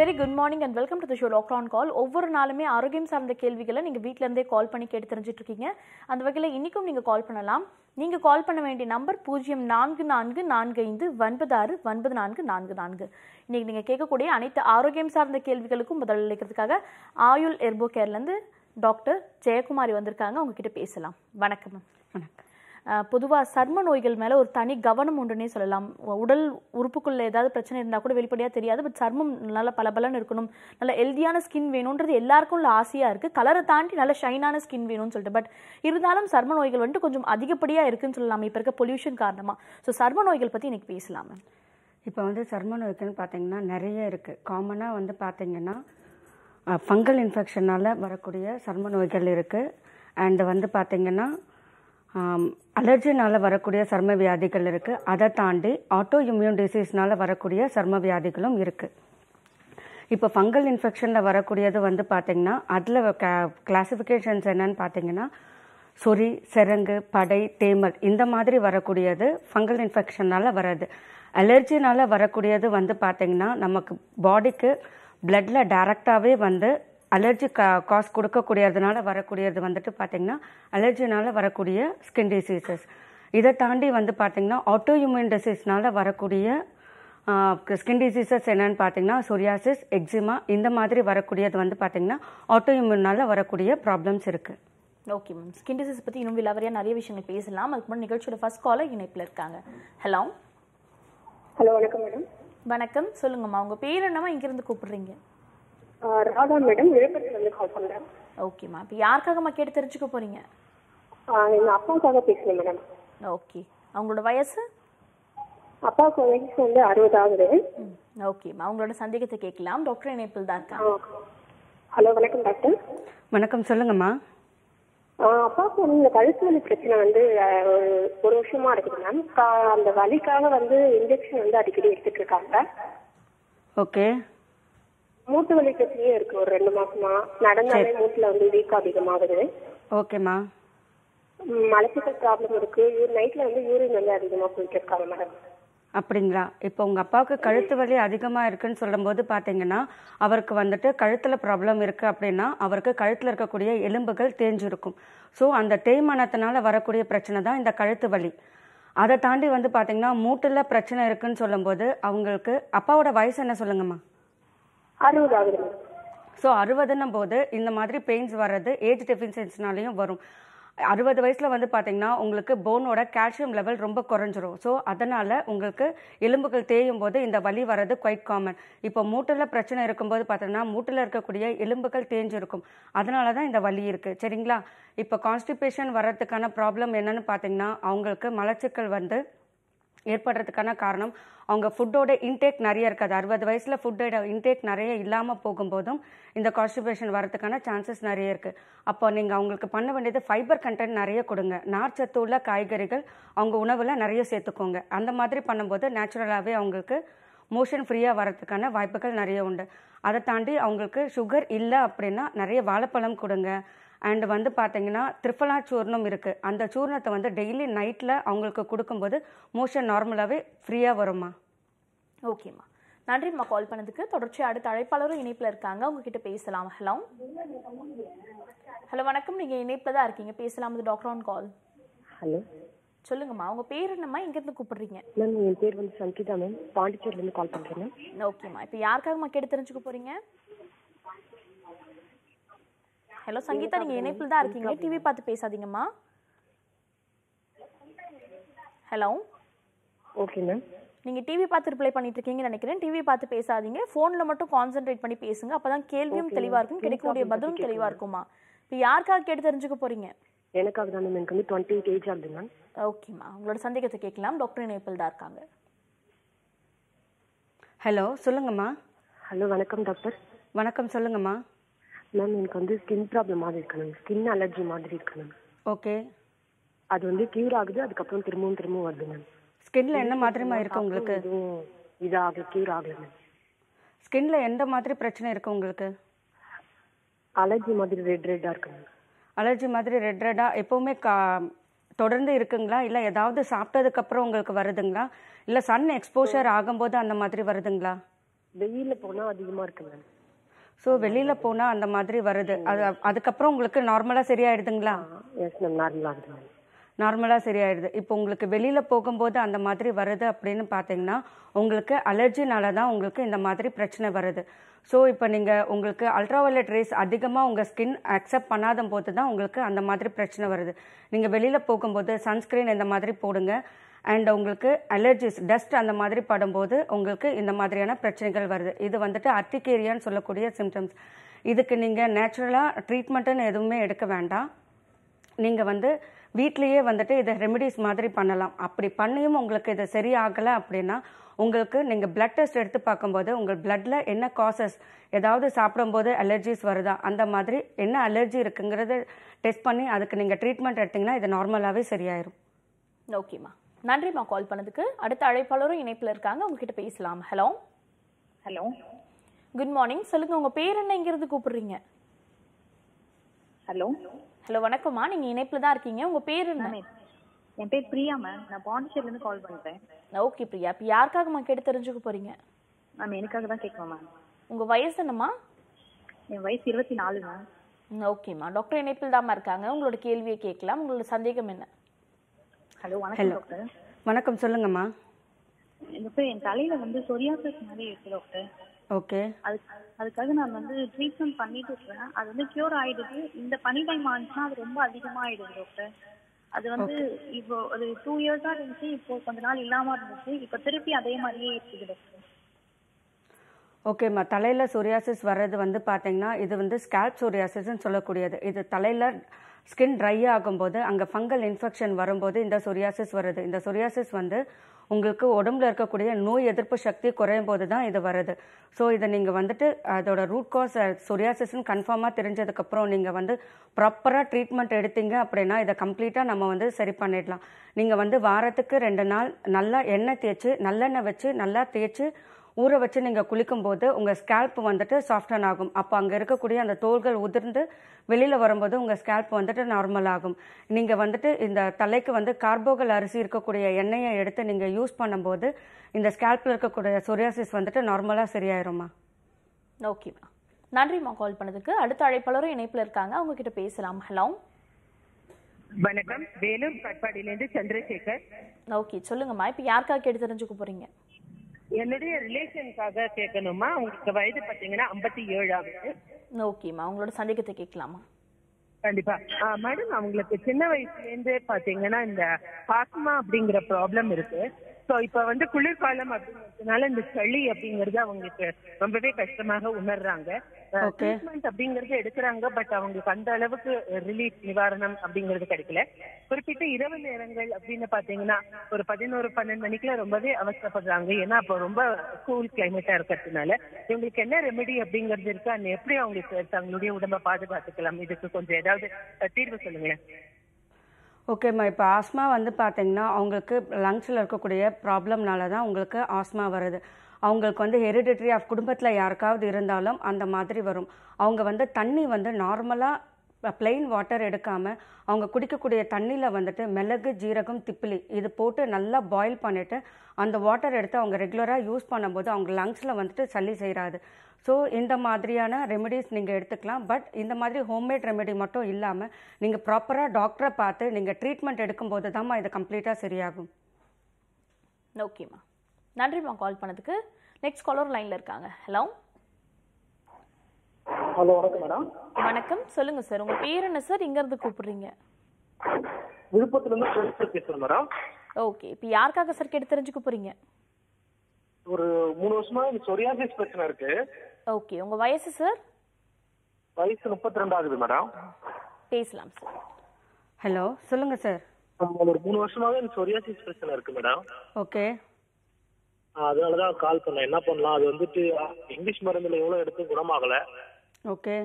Very good morning and welcome to the show lockdown on call ஒவ்வொரு நாளுமே ஆரோக்கியம் சார்ந்த கேள்விகளை நீங்கள் வீட்டிலேருந்தே கால் பண்ணி கேட்டு தெரிஞ்சுட்டு இருக்கீங்க அந்த வகையில் இன்றைக்கும் நீங்கள் கால் பண்ணலாம். நீங்கள் கால் பண்ண வேண்டிய நம்பர் பூஜ்ஜியம் நான்கு நான்கு நான்கு ஐந்து ஒன்பது ஆறு ஒன்பது நான்கு நான்கு நான்கு. இன்றைக்கி நீங்கள் கேட்கக்கூடிய அனைத்து ஆரோக்கியம் சார்ந்த கேள்விகளுக்கும் பதில் ஆயுள் எர்போ கேர்லேருந்து டாக்டர் ஜெயக்குமாரி வந்திருக்காங்க. உங்ககிட்ட பேசலாம். வணக்கம். மேம் வணக்கம். பொதுவாக சர்ம நோய்கள் மேலே ஒரு தனி கவனம் உண்டுன்னே சொல்லலாம். உடல் உறுப்புக்குள்ள ஏதாவது பிரச்சனை இருந்தால் கூட வெளிப்படையாக தெரியாது. பட் சர்மம் நல்லா பளபளன்னு இருக்கணும். நல்ல ஹெல்தியான ஸ்கின் வேணுன்றது எல்லாருக்கும் உள்ள ஆசையாக இருக்குது கலரை தாண்டி நல்ல ஷைனான ஸ்கின் வேணும்னு சொல்லிட்டு. பட் இருந்தாலும் சர்ம நோய்கள் வந்துட்டு கொஞ்சம் அதிகப்படியாக இருக்குன்னு சொல்லலாம். இப்போ இருக்க பொல்யூஷன் காரணமாக ஸோ சர்ம நோய்கள் பற்றி இன்றைக்கி பேசலாம். இப்போ வந்து சர்ம நோய்க்குன்னு பார்த்தீங்கன்னா நிறைய இருக்குது காமனாக வந்து பார்த்தீங்கன்னா ஃபங்கல் இன்ஃபெக்ஷனால் வரக்கூடிய சர்ம நோய்கள் இருக்குது அண்டு வந்து பார்த்தீங்கன்னா அலர்ஜினால் வரக்கூடிய சர்ம வியாதிகள் இருக்குது அதை தாண்டி ஆட்டோ இம்யூன் டிசீஸ்னால் வரக்கூடிய சர்ம வியாதிகளும் இருக்குது இப்போ ஃபங்கல் இன்ஃபெக்ஷனில் வரக்கூடியது வந்து பார்த்திங்கன்னா அதில் கிளாசிஃபிகேஷன்ஸ் என்னன்னு பார்த்தீங்கன்னா சொறி செரங்கு படை தேமல் இந்த மாதிரி வரக்கூடியது ஃபங்கல் இன்ஃபெக்ஷனால் வராது அலர்ஜினால் வரக்கூடியது வந்து பார்த்திங்கன்னா நமக்கு பாடிக்கு பிளட்டில் டைரக்டாகவே வந்து அலர்ஜி கா காஸ் கொடுக்கக்கூடியதுனால வரக்கூடியது வந்துட்டு பார்த்தீங்கன்னா அலர்ஜினால் வரக்கூடிய ஸ்கின் டிசீசஸ் இதை தாண்டி வந்து பார்த்தீங்கன்னா ஆட்டோ இம்யூன் டிசீஸ்னால வரக்கூடிய ஸ்கின் டிசீசஸ் என்னன்னு பார்த்தீங்கன்னா சொரியாசிஸ் எக்ஸிமா இந்த மாதிரி வரக்கூடியது வந்து பார்த்தீங்கன்னா ஆட்டோ இம்யூனால வரக்கூடிய ப்ராப்ளம்ஸ் இருக்குது ஓகே மேம் ஸ்கின் டிசீஸ் பற்றி இன்னும் விலாவரியாக நிறைய விஷயங்கள் பேசலாம். அதுக்கு முன்னாடி நிகழ்ச்சியோட ஃபர்ஸ்ட் காலர் இணைப்பில் இருக்காங்க. ஹலோ ஹலோ வணக்கம் மேடம் வணக்கம். சொல்லுங்கம்மா. உங்கள் பேர் என்னம்மா? இங்கேருந்து கூப்பிடுறீங்க. ராதா மேடம் விழுப்புரத்துல இருந்து கால் பண்றேன். ஓகேம்மா இப்போ யாருக்காகம்மா கேட்டு தெரிஞ்சுக்க போகிறீங்க ஆஹ் எங்க அப்பாவுக்காக பேசுறேன் மேடம். ஓகே அவங்களோட வயசு? அப்பாவுக்கு வயசு வந்து அறுபது ஆகுது ம் ஓகேம்மா அவங்களோட சந்தேகத்தை கேட்கலாம். டாக்டர் இணைப்பில் தான் இருக்காங்க. ஹலோ வணக்கம் டாக்டர். வணக்கம் சொல்லுங்கம்மா அப்பாவுக்கு வந்து இந்த கழுத்து வலி பிரச்சனை வந்து ஒரு ஒரு வருஷமா இருக்குது மேம் அந்த வலிக்காக வந்து இன்ஜெக்ஷன் வந்து அடிக்கடி எடுத்துட்டு இருக்காங்க. ஓகே மூட்டு வலி பிரச்சனையும் இருக்கு ஒரு ரெண்டு மாசமா. நடந்தாலே மூட்டுல வந்து வீக் அதிகமாகுது. ஓகேம்மா மலச்சிக்கல் ப்ராப்ளம் இருக்கு. நைட்ல வந்து யூரின் வந்து அதிகமா போயிட்டு இருக்காங்க மேடம் அப்படிங்களா? இப்போ உங்கள் அப்பாவுக்கு கழுத்து வலி அதிகமாக இருக்குன்னு சொல்லும்போது பார்த்தீங்கன்னா அவருக்கு வந்துட்டு கழுத்தில் ப்ராப்ளம் இருக்குது அப்படின்னா அவருக்கு கழுத்தில் இருக்கக்கூடிய எலும்புகள் தேஞ்சிருக்கும். ஸோ அந்த தேய்மானத்தினால வரக்கூடிய பிரச்சனை தான் இந்த கழுத்து வலி. அதை தாண்டி வந்து பார்த்தீங்கன்னா மூட்டில் பிரச்சனை இருக்குன்னு சொல்லும்போது அவங்களுக்கு அப்பாவோட வயசு என்ன சொல்லுங்கம்மா அறுபது ஆகுது ஸோ அறுபதுன்னும் போது இந்த மாதிரி பெயின்ஸ் வர்றது ஏஜ் டெஃபிஷியன்ஸ்னாலையும் வரும். அறுபது வயசில் வந்து பார்த்தீங்கன்னா உங்களுக்கு போனோட கால்சியம் லெவல் ரொம்ப குறைஞ்சிரும். ஸோ அதனால் உங்களுக்கு எலும்புகள் தேயும் போது இந்த வலி வர்றது குவைட் காமன் இப்போ மூட்டில் பிரச்சனை இருக்கும்போது பார்த்தீங்கன்னா மூட்டில் இருக்கக்கூடிய எலும்புகள் தேஞ்சிருக்கும். அதனால தான் இந்த வலி இருக்குது சரிங்களா? இப்போ கான்ஸ்டிபேஷன் வர்றதுக்கான ப்ராப்ளம் என்னன்னு பார்த்தீங்கன்னா அவங்களுக்கு மலச்சிக்கல் வந்து ஏற்படுறதுக்கான காரணம் அவங்க ஃபுட்டோட இன்டேக் நிறைய இருக்காது. அறுபது வயசில் ஃபுட்டோட இன்டேக் நிறைய இல்லாமல் போகும்போதும் இந்த கான்ஸ்டிபேஷன் வரதுக்கான சான்சஸ் நிறைய இருக்குது அப்போ நீங்கள் அவங்களுக்கு பண்ண வேண்டியது ஃபைபர் கண்டென்ட் நிறைய கொடுங்க. நார்ச்சத்து உள்ள காய்கறிகள் அவங்க உணவில் நிறைய சேர்த்துக்கோங்க. அந்த மாதிரி பண்ணும்போது நேச்சுரலாகவே அவங்களுக்கு மோஷன் ஃப்ரீயாக வரதுக்கான வாய்ப்புகள் நிறைய உண்டு. அதை தாண்டி அவங்களுக்கு சுகர் இல்லை அப்படின்னா நிறைய வாழைப்பழம் கொடுங்க. அண்ட் வந்து பார்த்தீங்கன்னா திரிஃபலா சூர்ணம் இருக்குது அந்த சூர்ணத்தை வந்து டெய்லி நைட்டில் அவங்களுக்கு கொடுக்கும்போது மோஷன் நார்மலாகவே ஃப்ரீயாக வருமா ஓகேம்மா நன்றிம்மா கால் பண்ணதுக்கு. தொடர்ச்சி அடுத்த அழைப்பாளரும் இணைப்பில் இருக்காங்க. அவங்க கிட்ட பேசலாம். ஹலோ ஹலோ வணக்கம். நீங்க இணைப்பில் தான் இருக்கீங்க. பேசலாம். இது டாக்டர் ஆன் கால் ஹலோ சொல்லுங்கம்மா. உங்க பேர் என்னம்மா? இங்கேருந்து கூப்பிடுறீங்க? மேம் என் பேர் வந்து சங்கீதா மேம் பாண்டிச்சேரிலேருந்து கால் பண்ணுறேன் மேம் ஓகேம்மா இப்போ யாருக்காகம்மா கேட்டு தெரிஞ்சுக்க போறீங்க? ஹலோ சங்கீதா நீங்க இணைப்பில் தான் இருக்கீங்க டிவி பார்த்து பேசாதீங்கம்மா. ஹலோ. ஓகே மேம் நீங்க டிவி பார்த்து ரிப்ளை பண்ணிட்டு இருக்கீங்கன்னு நினைக்கிறேன். டிவி பார்த்து பேசாதீங்க. போன்ல மட்டும் கான்சென்ட்ரேட் பண்ணி பேசுங்க. அப்பதான் கேள்வியும் தெளிவா இருக்கும். கிடைக்கக்கூடிய பதிலும் தெளிவா இருக்குமா இப்போ யாருக்காக கேட்டு தெரிஞ்சுக்க போறீங்க? எனக்காக தான் மேம் எனக்கு வந்து டுவெண்ட்டி எயிட் ஏஜ் ஆகுது மேம் ஓகேம்மா உங்களோட சந்தேகத்தை கேட்கலாம். டாக்டர் இணைப்பில் தான் இருக்காங்க. ஹலோ சொல்லுங்கம்மா. ஹலோ வணக்கம் டாக்டர் வணக்கம் சொல்லுங்கம்மா. மேம் எனக்கு வந்து ஸ்கின் ப்ராப்ளம் மாதிரி இருக்கு மேம் ஸ்கின் அலர்ஜி மாதிரி இருக்கு மேம் ஓகே அது வந்து கியூர் ஆகுது அதுக்கப்புறம் திரும்பவும் திரும்பவும் வருது மேம் ஸ்கின்ல என்ன மாதிரிமா இருக்கு உங்களுக்கு? இதாகல கியூர் ஆகல மேம் ஸ்கின்ல எந்த மாதிரி பிரச்சனை இருக்கு உங்களுக்கு? அலர்ஜி மாதிரி ரெட் ரெட்டா இருக்கு மேம் அலர்ஜி மாதிரி ரெட் ரெட்டாக எப்போவுமே கா தொடர்ந்து இருக்குங்களா? இல்லை ஏதாவது சாப்பிட்டதுக்கு அப்புறம் உங்களுக்கு வருதுங்களா? இல்லை சன் எக்ஸ்போஷர் ஆகும்போது அந்த மாதிரி வருதுங்களா? வெயில்ல போனா அதிகமா இருக்கு மேம் ஸோ வெளியில் போனால் அந்த மாதிரி வருது. அது அதுக்கப்புறம் உங்களுக்கு நார்மலாக சரியாயிடுதுங்களா? எஸ் மேம் மேம் நார்மலாக சரியாயிடுது. இப்போ உங்களுக்கு வெளியில் போகும்போது அந்த மாதிரி வருது அப்படின்னு பார்த்தீங்கன்னா உங்களுக்கு அலர்ஜினால தான் உங்களுக்கு இந்த மாதிரி பிரச்சனை வருது. ஸோ இப்போ நீங்கள் உங்களுக்கு அல்ட்ராவயலட் ரேஸ் அதிகமாக உங்கள் ஸ்கின் அக்செப்ட் பண்ணாத போது தான் உங்களுக்கு அந்த மாதிரி பிரச்சனை வருது. நீங்கள் வெளியில் போகும்போது சன்ஸ்க்ரீன் இந்த மாதிரி போடுங்க. அண்ட் உங்களுக்கு அலர்ஜிஸ் டஸ்ட் அந்த மாதிரி படும்போது உங்களுக்கு இந்த மாதிரியான பிரச்சனைகள் வருது. இது வந்துட்டு அர்த்திகேரியான்னு சொல்லக்கூடிய சிம்டம்ஸ் இதுக்கு நீங்கள் நேச்சுரலாக ட்ரீட்மெண்ட்டுன்னு எதுவுமே எடுக்க வேண்டாம். நீங்கள் வந்து வீட்லேயே வந்துட்டு இதை ரெமெடிஸ் மாதிரி பண்ணலாம். அப்படி பண்ணியும் உங்களுக்கு இது சரியாகலை அப்படின்னா உங்களுக்கு நீங்கள் பிளட் டெஸ்ட் எடுத்து பார்க்கும்போது உங்கள் பிளட்டில் என்ன காசஸ் ஏதாவது சாப்பிடும்போது அலர்ஜிஸ் வருதா அந்த மாதிரி என்ன அலர்ஜி இருக்குங்கிறத டெஸ்ட் பண்ணி அதுக்கு நீங்கள் ட்ரீட்மெண்ட் எடுத்தீங்கன்னா இது நார்மலாகவே சரியாயிரும். ஓகேம்மா நன்றிம்மா கால் பண்ணதுக்கு. அடுத்த அழைப்பாளரும் இணைப்பில் இருக்காங்க. உங்ககிட்ட பேசலாம். ஹலோ ஹலோ குட் மார்னிங் சொல்லுங்க உங்க பேர் என்ன இங்கிருந்து கூப்பிடுறீங்க? ஹலோ ஹலோ வணக்கம்மா. நீங்க இணைப்பில் தான் இருக்கீங்க. உங்க பேர் என்ன? என் பேர் பிரியா மேம் நான் பாண்டிச்சேரிலேருந்து கால் பண்ணுறேன் ஓகே பிரியா. இப்போ யாருக்காகம்மா கேட்டு தெரிஞ்சுக்க போறீங்க? மேம் எனக்காக தான் கேட்கணும் மேம் உங்க வயசு என்னம்மா? என் வயசு இருபத்தி நாலு மேம் ஓகேம்மா டாக்டர் இணைப்பில் தாம்மா இருக்காங்க. உங்களோட கேள்வியை கேட்கலாம். உங்களோட சந்தேகம் என்ன? ஹலோ வணக்கம் டாக்டர். வணக்கம் சொல்லுங்கம்மா. டாக்டர் என் தலையில வந்து சொரியாசிஸ் மாதிரி இருக்கு டாக்டர். ஓகே. அதுக்கு அதுக்காக நான் வந்து ட்ரீட்மெண்ட் பண்ணிட்டு இருக்கேன். அது வந்து கியூர் ஆயிடுது. இந்த பனி டைம் ஆனிச்சுன்னா அது ரொம்ப அதிகமா ஆயிடுது டாக்டர். அது வந்து இப்போ ஒரு டூ இயர்ஸா இருந்துச்சு. இப்போ கொஞ்ச நாள் இல்லாம இருந்துச்சு. இப்போ திருப்பி அதே மாதிரியே இருக்குது டாக்டர். ஓகேம்மா. தலையில் சொரியாசிஸ் வர்றது வந்து பார்த்தீங்கன்னா இது வந்து ஸ்கேல்ப் சொரியாசிஸ்ன்னு சொல்லக்கூடியது. இது தலையில் ஸ்கின் ட்ரை ஆகும்போது அங்கே ஃபங்கல் இன்ஃபெக்ஷன் வரும்போது இந்த சொரியாசிஸ் வருது. இந்த சொரியாசிஸ் வந்து உங்களுக்கு உடம்புல இருக்கக்கூடிய நோய் எதிர்ப்பு சக்தி குறையும் போது தான் இது வருது. ஸோ இதை நீங்கள் வந்துட்டு அதோட ரூட் காஸ் சொரியாசிஸ்ன்னு கன்ஃபார்மாக தெரிஞ்சதுக்கப்புறம் நீங்கள் வந்து ப்ராப்பராக ட்ரீட்மெண்ட் எடுத்தீங்க அப்படின்னா இதை கம்ப்ளீட்டாக நம்ம வந்து சரி பண்ணிடலாம். நீங்கள் வந்து வாரத்துக்கு ரெண்டு நாள் நல்லா எண்ணெய் தேய்ச்சி நல்லெண்ணெய் வச்சு நல்லா தேய்ச்சி ஊற வச்சு நீங்கள் குளிக்கும்போது உங்கள் ஸ்கேல்ப் வந்துட்டு சாஃப்டன் ஆகும். அப்போ அங்கே இருக்கக்கூடிய அந்த தோள்கள் உதிர்ந்து வெளியில் வரும்போது உங்கள் ஸ்கேல்ப் வந்துட்டு நார்மல் ஆகும். நீங்கள் வந்துட்டு இந்த தலைக்கு வந்து கார்போகல் அரிசி இருக்கக்கூடிய எண்ணெயை எடுத்து நீங்கள் யூஸ் பண்ணும்போது இந்த ஸ்கேல்பில் இருக்கக்கூடிய சொரியாசிஸ் வந்துட்டு நார்மலாக சரியாயிரும்மா. ஓகேம்மா நன்றிம்மா கால் பண்ணதுக்கு. அடுத்த அழைப்பாளரும் இணைப்பில் இருக்காங்க. அவங்க கிட்ட பேசலாம். ஹலோ வணக்கம். வேலூர் காட்பாடியிலேருந்து சந்திரசேகர். ஓகே சொல்லுங்கம்மா. இப்போ யாருக்காக கேட்டு தெரிஞ்சுக்க போறீங்க? என்னுடைய ரிலேஷனுக்காக கேட்கணுமா? உங்களுக்கு வயது பாத்தீங்கன்னா ஐம்பத்தி ஏழு ஆகுது. ஓகேம்மா உங்களோட சந்தேகத்தை கேட்கலாமா? கண்டிப்பா. மேடம் அவங்களுக்கு சின்ன வயசுல இருந்து பாத்தீங்கன்னா இந்த ஆஸ்மா அப்படிங்கிற ப்ராப்ளம் இருக்கு. ஸோ இப்போ வந்து குளிர்காலம் அப்படிங்கிறதுனால இந்த சளி அப்படிங்கிறது அவங்களுக்கு ரொம்பவே கஷ்டமாக உணர்றாங்க. ட்ரீட்மெண்ட் அப்படிங்கறது எடுக்கிறாங்க பட் அவங்களுக்கு அந்த அளவுக்கு ரிலீஃப் நிவாரணம் அப்படிங்கிறது கிடைக்கல. குறிப்பிட்ட இரவு நேரங்கள் அப்படின்னு பாத்தீங்கன்னா ஒரு பதினோரு பன்னெண்டு மணிக்குல ரொம்பவே அவசரப்படுறாங்க ஏன்னா அப்போ ரொம்ப கூல் கிளைமேட்டா இருக்கிறதுனால. இவங்களுக்கு என்ன ரெமெடி அப்படிங்கிறது இருக்கு? அந்த எப்படி அவங்களுக்கு தங்களுடைய உடம்ப பாதுகாத்துக்கலாம்? இதுக்கு கொஞ்சம் ஏதாவது தீர்வு சொல்லுங்களேன். ஓகேம்மா இப்போ ஆஸ்மா வந்து பார்த்தீங்கன்னா அவங்களுக்கு லங்ஸில் இருக்கக்கூடிய ப்ராப்ளம்னால தான் உங்களுக்கு ஆஸ்மா வருது. அவங்களுக்கு வந்து ஹெரிடிட்டரி ஆஃப் குடும்பத்தில் யாருக்காவது இருந்தாலும் அந்த மாதிரி வரும். அவங்க வந்து தண்ணி வந்து நார்மலாக பிளெயின் வாட்டர் எடுக்காமல் அவங்க குடிக்கக்கூடிய தண்ணியில் வந்துட்டு மிளகு ஜீரகம் திப்பிலி இது போட்டு நல்லா பாயில் பண்ணிவிட்டு அந்த வாட்டர் எடுத்து அவங்க ரெகுலராக யூஸ் பண்ணும்போது அவங்க லங்ஸில் வந்துட்டு சளி செய்கிறாது ஸோ இந்த மாதிரியான ரெமெடிஸ் நீங்கள் எடுத்துக்கலாம். பட் இந்த மாதிரி ஹோம்மேட் ரெமெடி மட்டும் இல்லாமல் நீங்கள் ப்ராப்பராக டாக்டரை பார்த்து நீங்கள் ட்ரீட்மெண்ட் எடுக்கும்போது தான்மா இது கம்ப்ளீட்டாக சரியாகும். ஓகேம்மா நன்றிம்மா கால் பண்ணதுக்கு. நெக்ஸ்ட் காலர் லைன்ல இருக்காங்க. ஹலோ ஹலோ வணக்கம் மேடம் வணக்கம். சொல்லுங்க சார் உங்க பேர் என்ன சார் இங்க இருந்து கூப்பிடுறீங்க? விழுப்புரத்துல இருந்து பேசுறேன் மேடம் ஓகே இப்போ யாருக்காக சார் கேட்டு தெரிஞ்சுக்க போறீங்க ஒரு மூணு வருஷமா எனக்கு சொரியாசிஸ் பிரச்சனை இருக்கு. ஓகே உங்க வயசு சார் வயசு முப்பத்தி ரெண்டு ஆகுது மேடம் பேசலாம் சார் ஹலோ சொல்லுங்கள் சார் ஒரு மூணு வருஷமாவே எனக்கு சொரியாசிஸ் பிரச்சனை இருக்கு மேடம் ஓகே அதனாலதான் கால் பண்ணேன். என்ன பண்ணலாம்? அது வந்துட்டு இங்கிலீஷ் மருந்துல எவ்வளவு எடுத்து குணமாகல. ஓகே.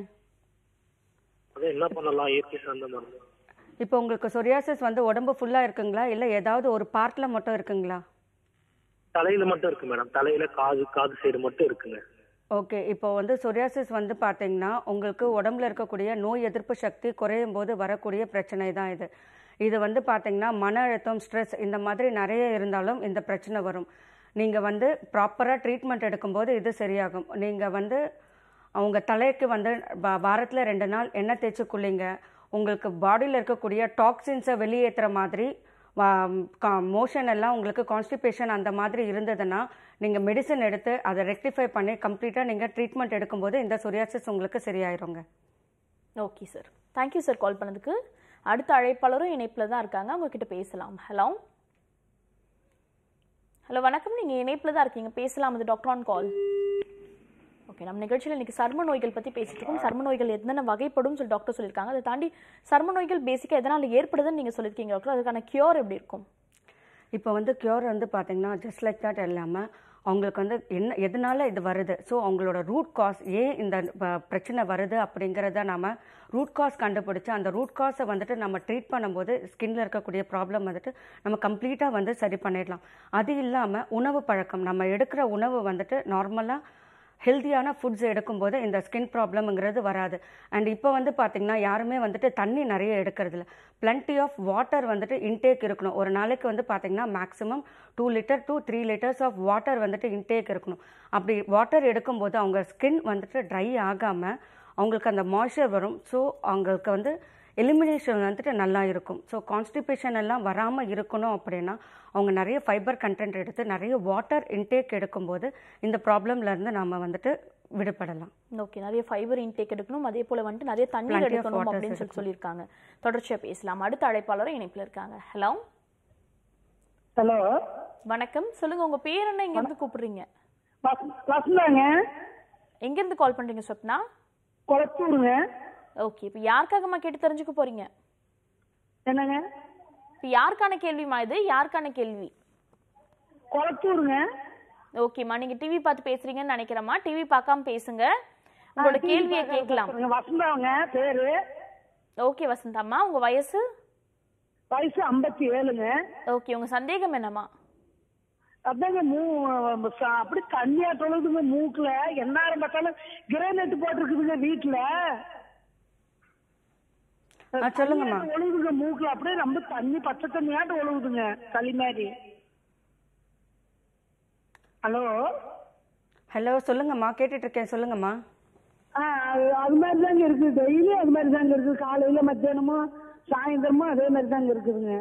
அதான் என்ன பண்ணலாம்? இயற்கை சார்ந்த மருந்து. இப்போ உங்களுக்கு சொரியாசிஸ் வந்து உடம்பு ஃபுல்லாக இருக்குங்களா? இல்லை ஏதாவது ஒரு பார்ட்டில் மட்டும் இருக்குங்களா? தலையில மட்டும் இருக்கு மேடம் தலையில காது காது சைடு மட்டும் இருக்குங்க. ஓகே. இப்போ வந்து சொரியாசிஸ் வந்து பார்த்தீங்கன்னா உங்களுக்கு உடம்புல இருக்கக்கூடிய நோய் எதிர்ப்பு சக்தி குறையும் போது வரக்கூடிய பிரச்சனை தான் இது. இது வந்து பார்த்தீங்கன்னா மன அழுத்தம் ஸ்ட்ரெஸ் இந்த மாதிரி நிறைய இருந்தாலும் இந்த பிரச்சனை வரும். நீங்கள் வந்து ப்ராப்பராக ட்ரீட்மெண்ட் எடுக்கும்போது இது சரியாகும். நீங்கள் வந்து அவங்க தலைக்கு வந்து வாரத்தில் ரெண்டு நாள் எண்ணெய் தேய்ச்சி குளிங்க. உங்களுக்கு பாடியில் இருக்கக்கூடிய டாக்ஸின்ஸை வெளியேற்றுற மாதிரி மோஷன் எல்லாம் உங்களுக்கு கான்ஸ்டிபேஷன் அந்த மாதிரி இருந்ததுன்னா நீங்கள் மெடிசன் எடுத்து அதை ரெக்டிஃபை பண்ணி கம்ப்ளீட்டாக நீங்கள் ட்ரீட்மெண்ட் எடுக்கும்போது இந்த சொரியாசிஸ் உங்களுக்கு சரியாயிருங்க. Okay sir thank you sir call பண்ணதுக்கு. அடுத்த அழைப்பாளரும் இணைப்பில் தான் இருக்காங்க. அவங்கக்கிட்ட பேசலாம். ஹலோ ஹலோ வணக்கம். நீங்கள் இணைப்பில் தான் இருக்கீங்க. பேசலாம். அது டாக்டர் ஆன் கால் ஓகே நம்ம நிகழ்ச்சியில் இன்னைக்கு சர்ம நோய்கள் பற்றி பேசிட்டு இருக்கோம். சர்ம நோய்கள் என்னென்ன வகைப்படும் சொல்லி டாக்டர் சொல்லியிருக்காங்க. அதை தாண்டி சர்ம நோய்கள் பேசிக்காக எதனால் ஏற்படுதுன்னு நீங்கள் சொல்லியிருக்கீங்க டாக்டர் அதுக்கான க்யூர் எப்படி இருக்கும்? இப்போ வந்து க்யூர் வந்து பார்த்தீங்கன்னா ஜஸ்ட் லைக் தட் இல்லாமல் அவங்களுக்கு வந்து என்ன எதனால இது வருது? ஸோ அவங்களோட ரூட் காஸ் ஏன் இந்த பிரச்சனை வருது அப்படிங்கிறத நாம் ரூட் காஸ் கண்டுபிடிச்சு அந்த ரூட் காஸை வந்துட்டு நம்ம ட்ரீட் பண்ணும்போது ஸ்கின்ல இருக்கக்கூடிய ப்ராப்ளம் வந்துட்டு நம்ம கம்ப்ளீட்டாக வந்து சரி பண்ணிடலாம். அது இல்லாமல் உணவு பழக்கம் நம்ம எடுக்கிற உணவு வந்துட்டு நார்மலாக ஹெல்தியான ஃபுட்ஸ் எடுக்கும்போது இந்த ஸ்கின் ப்ராப்ளம்ங்கிறது வராது. அண்ட் இப்போ வந்து பார்த்திங்கன்னா யாருமே வந்துட்டு தண்ணி நிறைய எடுக்கிறதில்ல. இல்ல ஆஃப் வாட்டர் வந்துட்டு இன்டேக் இருக்கணும். ஒரு நாளைக்கு வந்து பார்த்திங்கன்னா maximum two litre two three litres of water வந்துட்டு இன்டேக் இருக்கணும். அப்படி வாட்டர் எடுக்கும்போது அவங்க ஸ்கின் வந்துட்டு ட்ரை ஆகாமல் அவங்களுக்கு அந்த மாய்ஸ்சர் வரும். ஸோ அவங்களுக்கு வந்து எலிமினேஷன் வந்துட்டு நல்லா இருக்கும். ஸோ கான்ஸ்டிபேஷன் எல்லாம் வராமல் இருக்கணும் அப்படின்னா அவங்க நிறைய ஃபைபர் கண்டென்ட் எடுத்து நிறைய வாட்டர் இன்டேக் எடுக்கும்போது இந்த ப்ராப்ளம்ல இருந்து நாம வந்துட்டு விடுபடலாம். ஓகே நிறைய ஃபைபர் இன்டேக் எடுக்கணும். அதே போல வந்துட்டு நிறைய தண்ணீர் எடுக்கணும் அப்படின்னு சொல்லி. சொல்லியிருக்காங்க. தொடர்ச்சியா பேசலாம். அடுத்த அழைப்பாளரும் இணைப்பில் இருக்காங்க. ஹலோ ஹலோ வணக்கம். சொல்லுங்க உங்க பேர் என்ன? எங்க இருந்து கூப்பிடுறீங்க வசந்தாங்க. எங்க இருந்து கால் பண்றீங்க ஸ்வப்னா குளத்தூருங்க. ஓகே இப்போ யாருக்காகம்மா கேட்டு தெரிஞ்சுக்க போறீங்க? என்னங்க? இப்போ யாருக்கான கேள்விமா இது? யாருக்கான கேள்வி? குளத்தூருங்க. ஓகேம்மா நீங்க டிவி பார்த்து பேசுறீங்கன்னு நினைக்கிறேம்மா. டிவி பார்க்காம பேசுங்க. உங்களோட கேள்வியை கேட்கலாம். வசந்தாங்க பேரு? ஓகே வசந்தாம்மா உங்க வயசு? வயசு ஐம்பத்தி ஏழுங்க ஓகே உங்க சந்தேகம் என்னம்மா? அதாங்க மூ அப்படி தண்ணியா தொழுதுங்க மூக்குல. எந்நேரம் பார்த்தாலும் கிரேனைட் போட்டிருக்குதுங்க வீட்டுல சொல்லுங்கம்மா. ஒழுகுதுங்க மூக்குல அப்படியே ரொம்ப தண்ணி பச்சை தண்ணியாட்டம் ஒழுகுதுங்க களி மாதிரி. ஹலோ? ஹலோ சொல்லுங்கம்மா கேட்டுட்டு இருக்கேன் சொல்லுங்கம்மா அது மாதிரி தாங்க இருக்குது. டெய்லி அது மாதிரி தாங்க இருக்குது. காலையில மத்தியானமும் சாயந்தரமும் அதே மாதிரி தாங்க இருக்குதுங்க.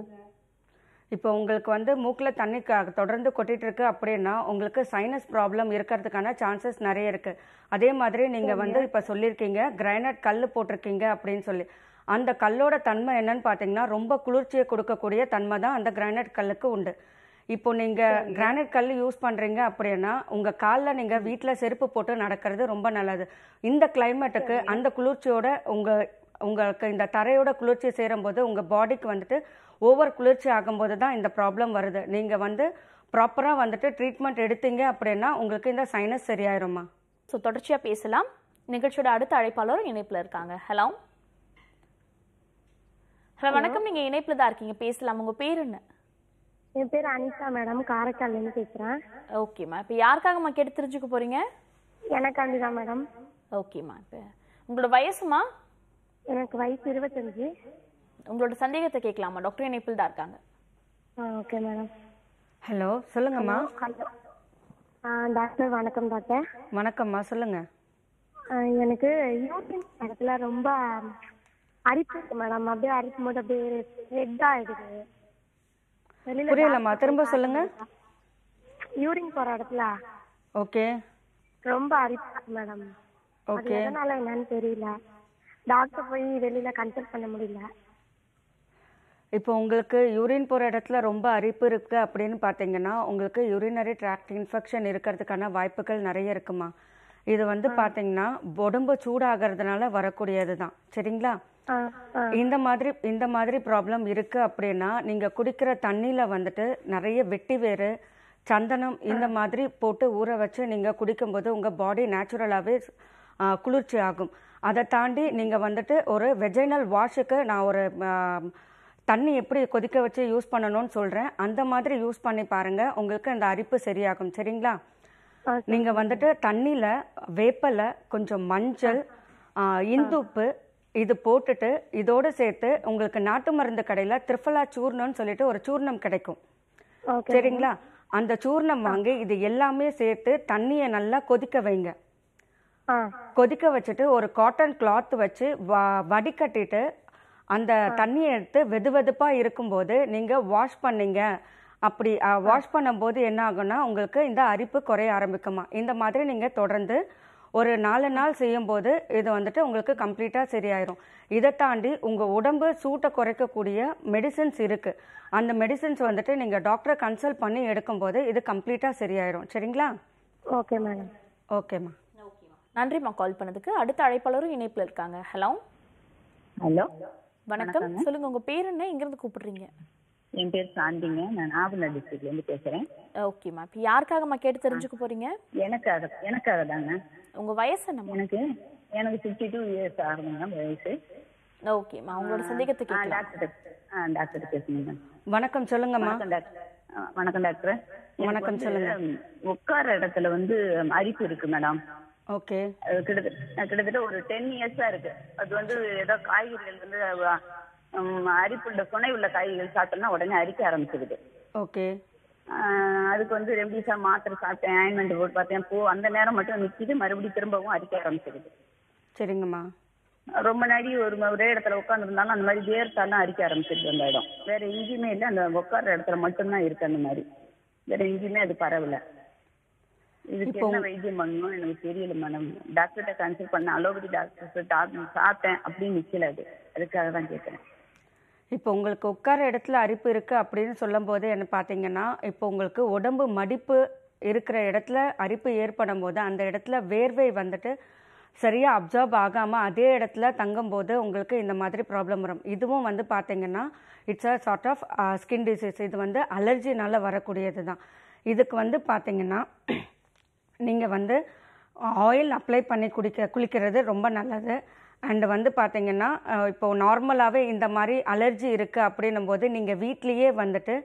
இப்போ உங்களுக்கு வந்து மூக்கில் தண்ணி தொடர்ந்து கொட்டிட்டு இருக்கு அப்படின்னா உங்களுக்கு சைனஸ் ப்ராப்ளம் இருக்கிறதுக்கான சான்சஸ் நிறைய இருக்கு. அதே மாதிரி நீங்க வந்து இப்போ சொல்லியிருக்கீங்க கிரைனைட் கல் போட்டிருக்கீங்க அப்படின்னு சொல்லி. அந்த கல்லோட தன்மை என்னன்னு பார்த்தீங்கன்னா ரொம்ப குளிர்ச்சியை கொடுக்கக்கூடிய தன்மை தான் அந்த கிரைனைட் கல்லுக்கு உண்டு. இப்போ நீங்க கிரானைட் கல் யூஸ் பண்றீங்க அப்படின்னா உங்க காலில் நீங்க வீட்டில் செருப்பு போட்டு நடக்கிறது ரொம்ப நல்லது. இந்த கிளைமேட்டுக்கு அந்த குளிர்ச்சியோட உங்க உங்களுக்கு இந்த தரையோட குளிர்ச்சி சேரும்போது உங்க பாடிக்கு வந்துட்டு ஓவர் குளிர்ச்சி ஆகும்போது தான் இந்த ப்ராப்ளம் வருது. நீங்க வந்து ப்ராப்பரா வந்துட்டு ட்ரீட்மெண்ட் எடுத்தீங்க அப்படின்னா உங்களுக்கு இந்த சைனஸ் சரியாயிரும்மா. ஸோ தொடர்ச்சியா பேசலாம். நிகழ்ச்சியோட அடுத்த அழைப்பாளரும் இணைப்புல இருக்காங்க. Hello hello. வணக்கம். நீங்க இணைப்புல தான் இருக்கீங்க. பேசலாம். உங்க பேர் என்ன? என் பேர் அனிதா மேடம். காரைக்கால்லேருந்து பேசுகிறேன் ஓகேம்மா இப்போ யாருக்காகம்மா கேட்டு தெரிஞ்சுக்க போறீங்க? எனக்காண்டி தான் மேடம். ஓகேம்மா இப்போ உங்களோட வயசுமா? எனக்கு வயசு இருபத்தஞ்சு. உங்களோட சந்தேகத்தை கேட்கலாமா? டாக்டர் இணைப்பில் தான் இருக்காங்க. ஆ ஓகே மேடம். ஹலோ சொல்லுங்கம்மா. ஹலோ ஆ டாக்டர் வணக்கம் டாக்டர் வணக்கம்மா சொல்லுங்க. ஆ, எனக்கு யூட்ரின் இடத்துல ரொம்ப அரிப்பு மேடம் அப்படியே அரிக்கும் போது அப்படியே ரெட் ஆயிடுது. புரியலம்மா திரும்ப சொல்லுங்க. யூரின் போற இடத்துல. ஓகே. ரொம்ப அரிப்பு மேடம் ஓகே. எதனால என்னன்னு தெரியல. டாக்டர் போய் வெளியில கன்சல்ட் பண்ண முடியல. இப்போ உங்களுக்கு யூரின் போகிற இடத்துல ரொம்ப அரிப்பு இருக்குது அப்படின்னு பார்த்தீங்கன்னா உங்களுக்கு யூரினரி ட்ராக்ட் இன்ஃபெக்ஷன் இருக்கிறதுக்கான வாய்ப்புகள் நிறைய இருக்குமா? இது வந்து பார்த்தீங்கன்னா உடம்பு சூடாகிறதுனால வரக்கூடியது தான் சரிங்களா இந்த மாதிரி இந்த மாதிரி ப்ராப்ளம் இருக்கு அப்படின்னா நீங்க குடிக்கிற தண்ணியில வந்துட்டு நிறைய வெட்டி வேறு சந்தனம் இந்த மாதிரி போட்டு ஊற வச்சு நீங்க குடிக்கும்போது உங்க பாடி நேச்சுரலாகவே குளிர்ச்சி ஆகும். அதை தாண்டி நீங்க வந்துட்டு ஒரு வெஜைனல் வாஷுக்கு நான் ஒரு தண்ணி எப்படி கொதிக்க வச்சு யூஸ் பண்ணணும்னு சொல்றேன். அந்த மாதிரி யூஸ் பண்ணி பாருங்க. உங்களுக்கு அந்த அரிப்பு சரியாகும். சரிங்களா? நீங்க வந்துட்டு தண்ணியில வேப்பலை கொஞ்சம் மஞ்சள் இந்துப்பு இது போட்டுட்டு இதோட சேர்த்து உங்களுக்கு நாட்டு மருந்து கடையில திரிஃபலா சூர்ணம்னு சொல்லிட்டு ஒரு சூர்ணம் கிடைக்கும். சரிங்களா? அந்த சூர்ணம் வாங்கி இது எல்லாமே சேர்த்து தண்ணியை நல்லா கொதிக்க வைங்க. கொதிக்க வச்சுட்டு ஒரு காட்டன் கிளாத் வச்சு வடிகட்டிட்டு அந்த தண்ணியை எடுத்து வெது வெதுப்பா இருக்கும்போது நீங்க வாஷ் பண்ணீங்க. அப்படி வாஷ் பண்ணும்போது என்ன ஆகும்னா உங்களுக்கு இந்த அரிப்பு குறைய ஆரம்பிக்குமா? இந்த மாதிரி நீங்க தொடர்ந்து ஒரு நாலு நாள் செய்யும்போது இது வந்துட்டு உங்களுக்கு கம்ப்ளீட்டாக சரியாயிரும். இதை தாண்டி உங்கள் உடம்பு சூட்டை குறைக்கக்கூடிய மெடிசின்ஸ் இருக்குது அந்த மெடிசின்ஸ் வந்துட்டு நீங்கள் டாக்டரை கன்சல்ட் பண்ணி எடுக்கும்போது இது கம்ப்ளீட்டாக சரியாயிரும். சரிங்களா? ஓகே மேடம் ஓகேம்மா நன்றிம்மா கால் பண்ணதுக்கு. அடுத்த அழைப்பாளரும் இணைப்புல இருக்காங்க. ஹலோ ஹலோ வணக்கம். சொல்லுங்க உங்க பேர் என்ன? எங்கிருந்து கூப்பிடுறீங்க? என் பேர் சாந்திங்க. நான் நாகப்பட்டினம் டிஸ்ட்ரிக்ட்ல இருந்து பேசுறேன். ஓகேம்மா இப்போ யாருக்காகம்மா கேட்டு தெரிஞ்சுக்க போறீங்க? எனக்காக எனக்காக தாங்க உங்க வயசு என்னம்மா எனக்கு எனக்கு சிக்ஸ்டி டூ இயர்ஸ் ஆகுதுங்க வயசு. ஓகேம்மா உங்களோட சந்தேகத்தை ஆ கேட்கலாம். டாக்டர் ஆ டாக்டர் பேசுங்க வணக்கம் சொல்லுங்கம்மா வணக்கம் டாக்டர் வணக்கம் டாக்டர் வணக்கம், சொல்லுங்க. உட்கார இடத்துல வந்து அரிப்பு இருக்கு மேடம் ஓகே கிட்டத்தட்ட கிட்டத்தட்ட ஒரு டென் இயர்ஸா இருக்கு. அது வந்து ஏதோ காய்கறிகள் வந்து அரிப்புள்ள சுனை உள்ள காய்கறிகள் சாப்பிட்டோம்னா உடனே அரிக்க ஆரம்பிச்சிருது ஓகே. அதுக்கு வந்து ரெம்டிசா மாத்திரை சாப்பிட்டேன் ஆயின்மெண்ட் போட்டு பார்த்தேன். போ அந்த நேரம் மட்டும் நிற்கிது மறுபடியும் திரும்பவும் அடிக்க ஆரம்பிச்சிருது சரிங்கம்மா. ரொம்ப நாடி ஒரு ஒரே இடத்துல உட்காந்துருந்தாலும் அந்த மாதிரி வேர்த்தாலும் அரிக்க ஆரம்பிச்சிருது அந்த இடம். வேற எங்கேயுமே இல்லை அந்த உட்கார்ற இடத்துல மட்டும்தான் இருக்கு அந்த மாதிரி. வேற எங்கேயுமே அது பரவல. இதுக்கு என்ன வைத்தியம் பண்ணணும் எனக்கு தெரியல மேடம். டாக்டர்கிட்ட கன்சல்ட் பண்ண அலோபதி டாக்டர் சாப்பிட்டேன் அப்படின்னு நிக்கல அது. அதுக்காக தான் கேட்கறேன் இப்போ உங்களுக்கு உட்கார இடத்துல அரிப்பு இருக்குது அப்படின்னு சொல்லும்போது என்ன பார்த்தீங்கன்னா இப்போ உங்களுக்கு உடம்பு மடிப்பு இருக்கிற இடத்துல அரிப்பு ஏற்படும் போது அந்த இடத்துல வேர்வை வந்துட்டு சரியாக அப்சார்ப் ஆகாமல் அதே இடத்துல தங்கும்போது உங்களுக்கு இந்த மாதிரி ப்ராப்ளம் வரும். இதுவும் வந்து பார்த்தீங்கன்னா it's a sort of skin disease இது வந்து அலர்ஜினால் வரக்கூடியது தான். இதுக்கு வந்து பார்த்தீங்கன்னா நீங்கள் வந்து ஆயில் அப்ளை பண்ணி குடிக்க குளிக்கிறது ரொம்ப நல்லது. அண்ட் வந்து பார்த்தீங்கன்னா அஹ், இப்போ நார்மலாகவே இந்த மாதிரி அலர்ஜி இருக்குது அப்படின்னும் போது நீங்கள் வீட்லேயே வந்துட்டு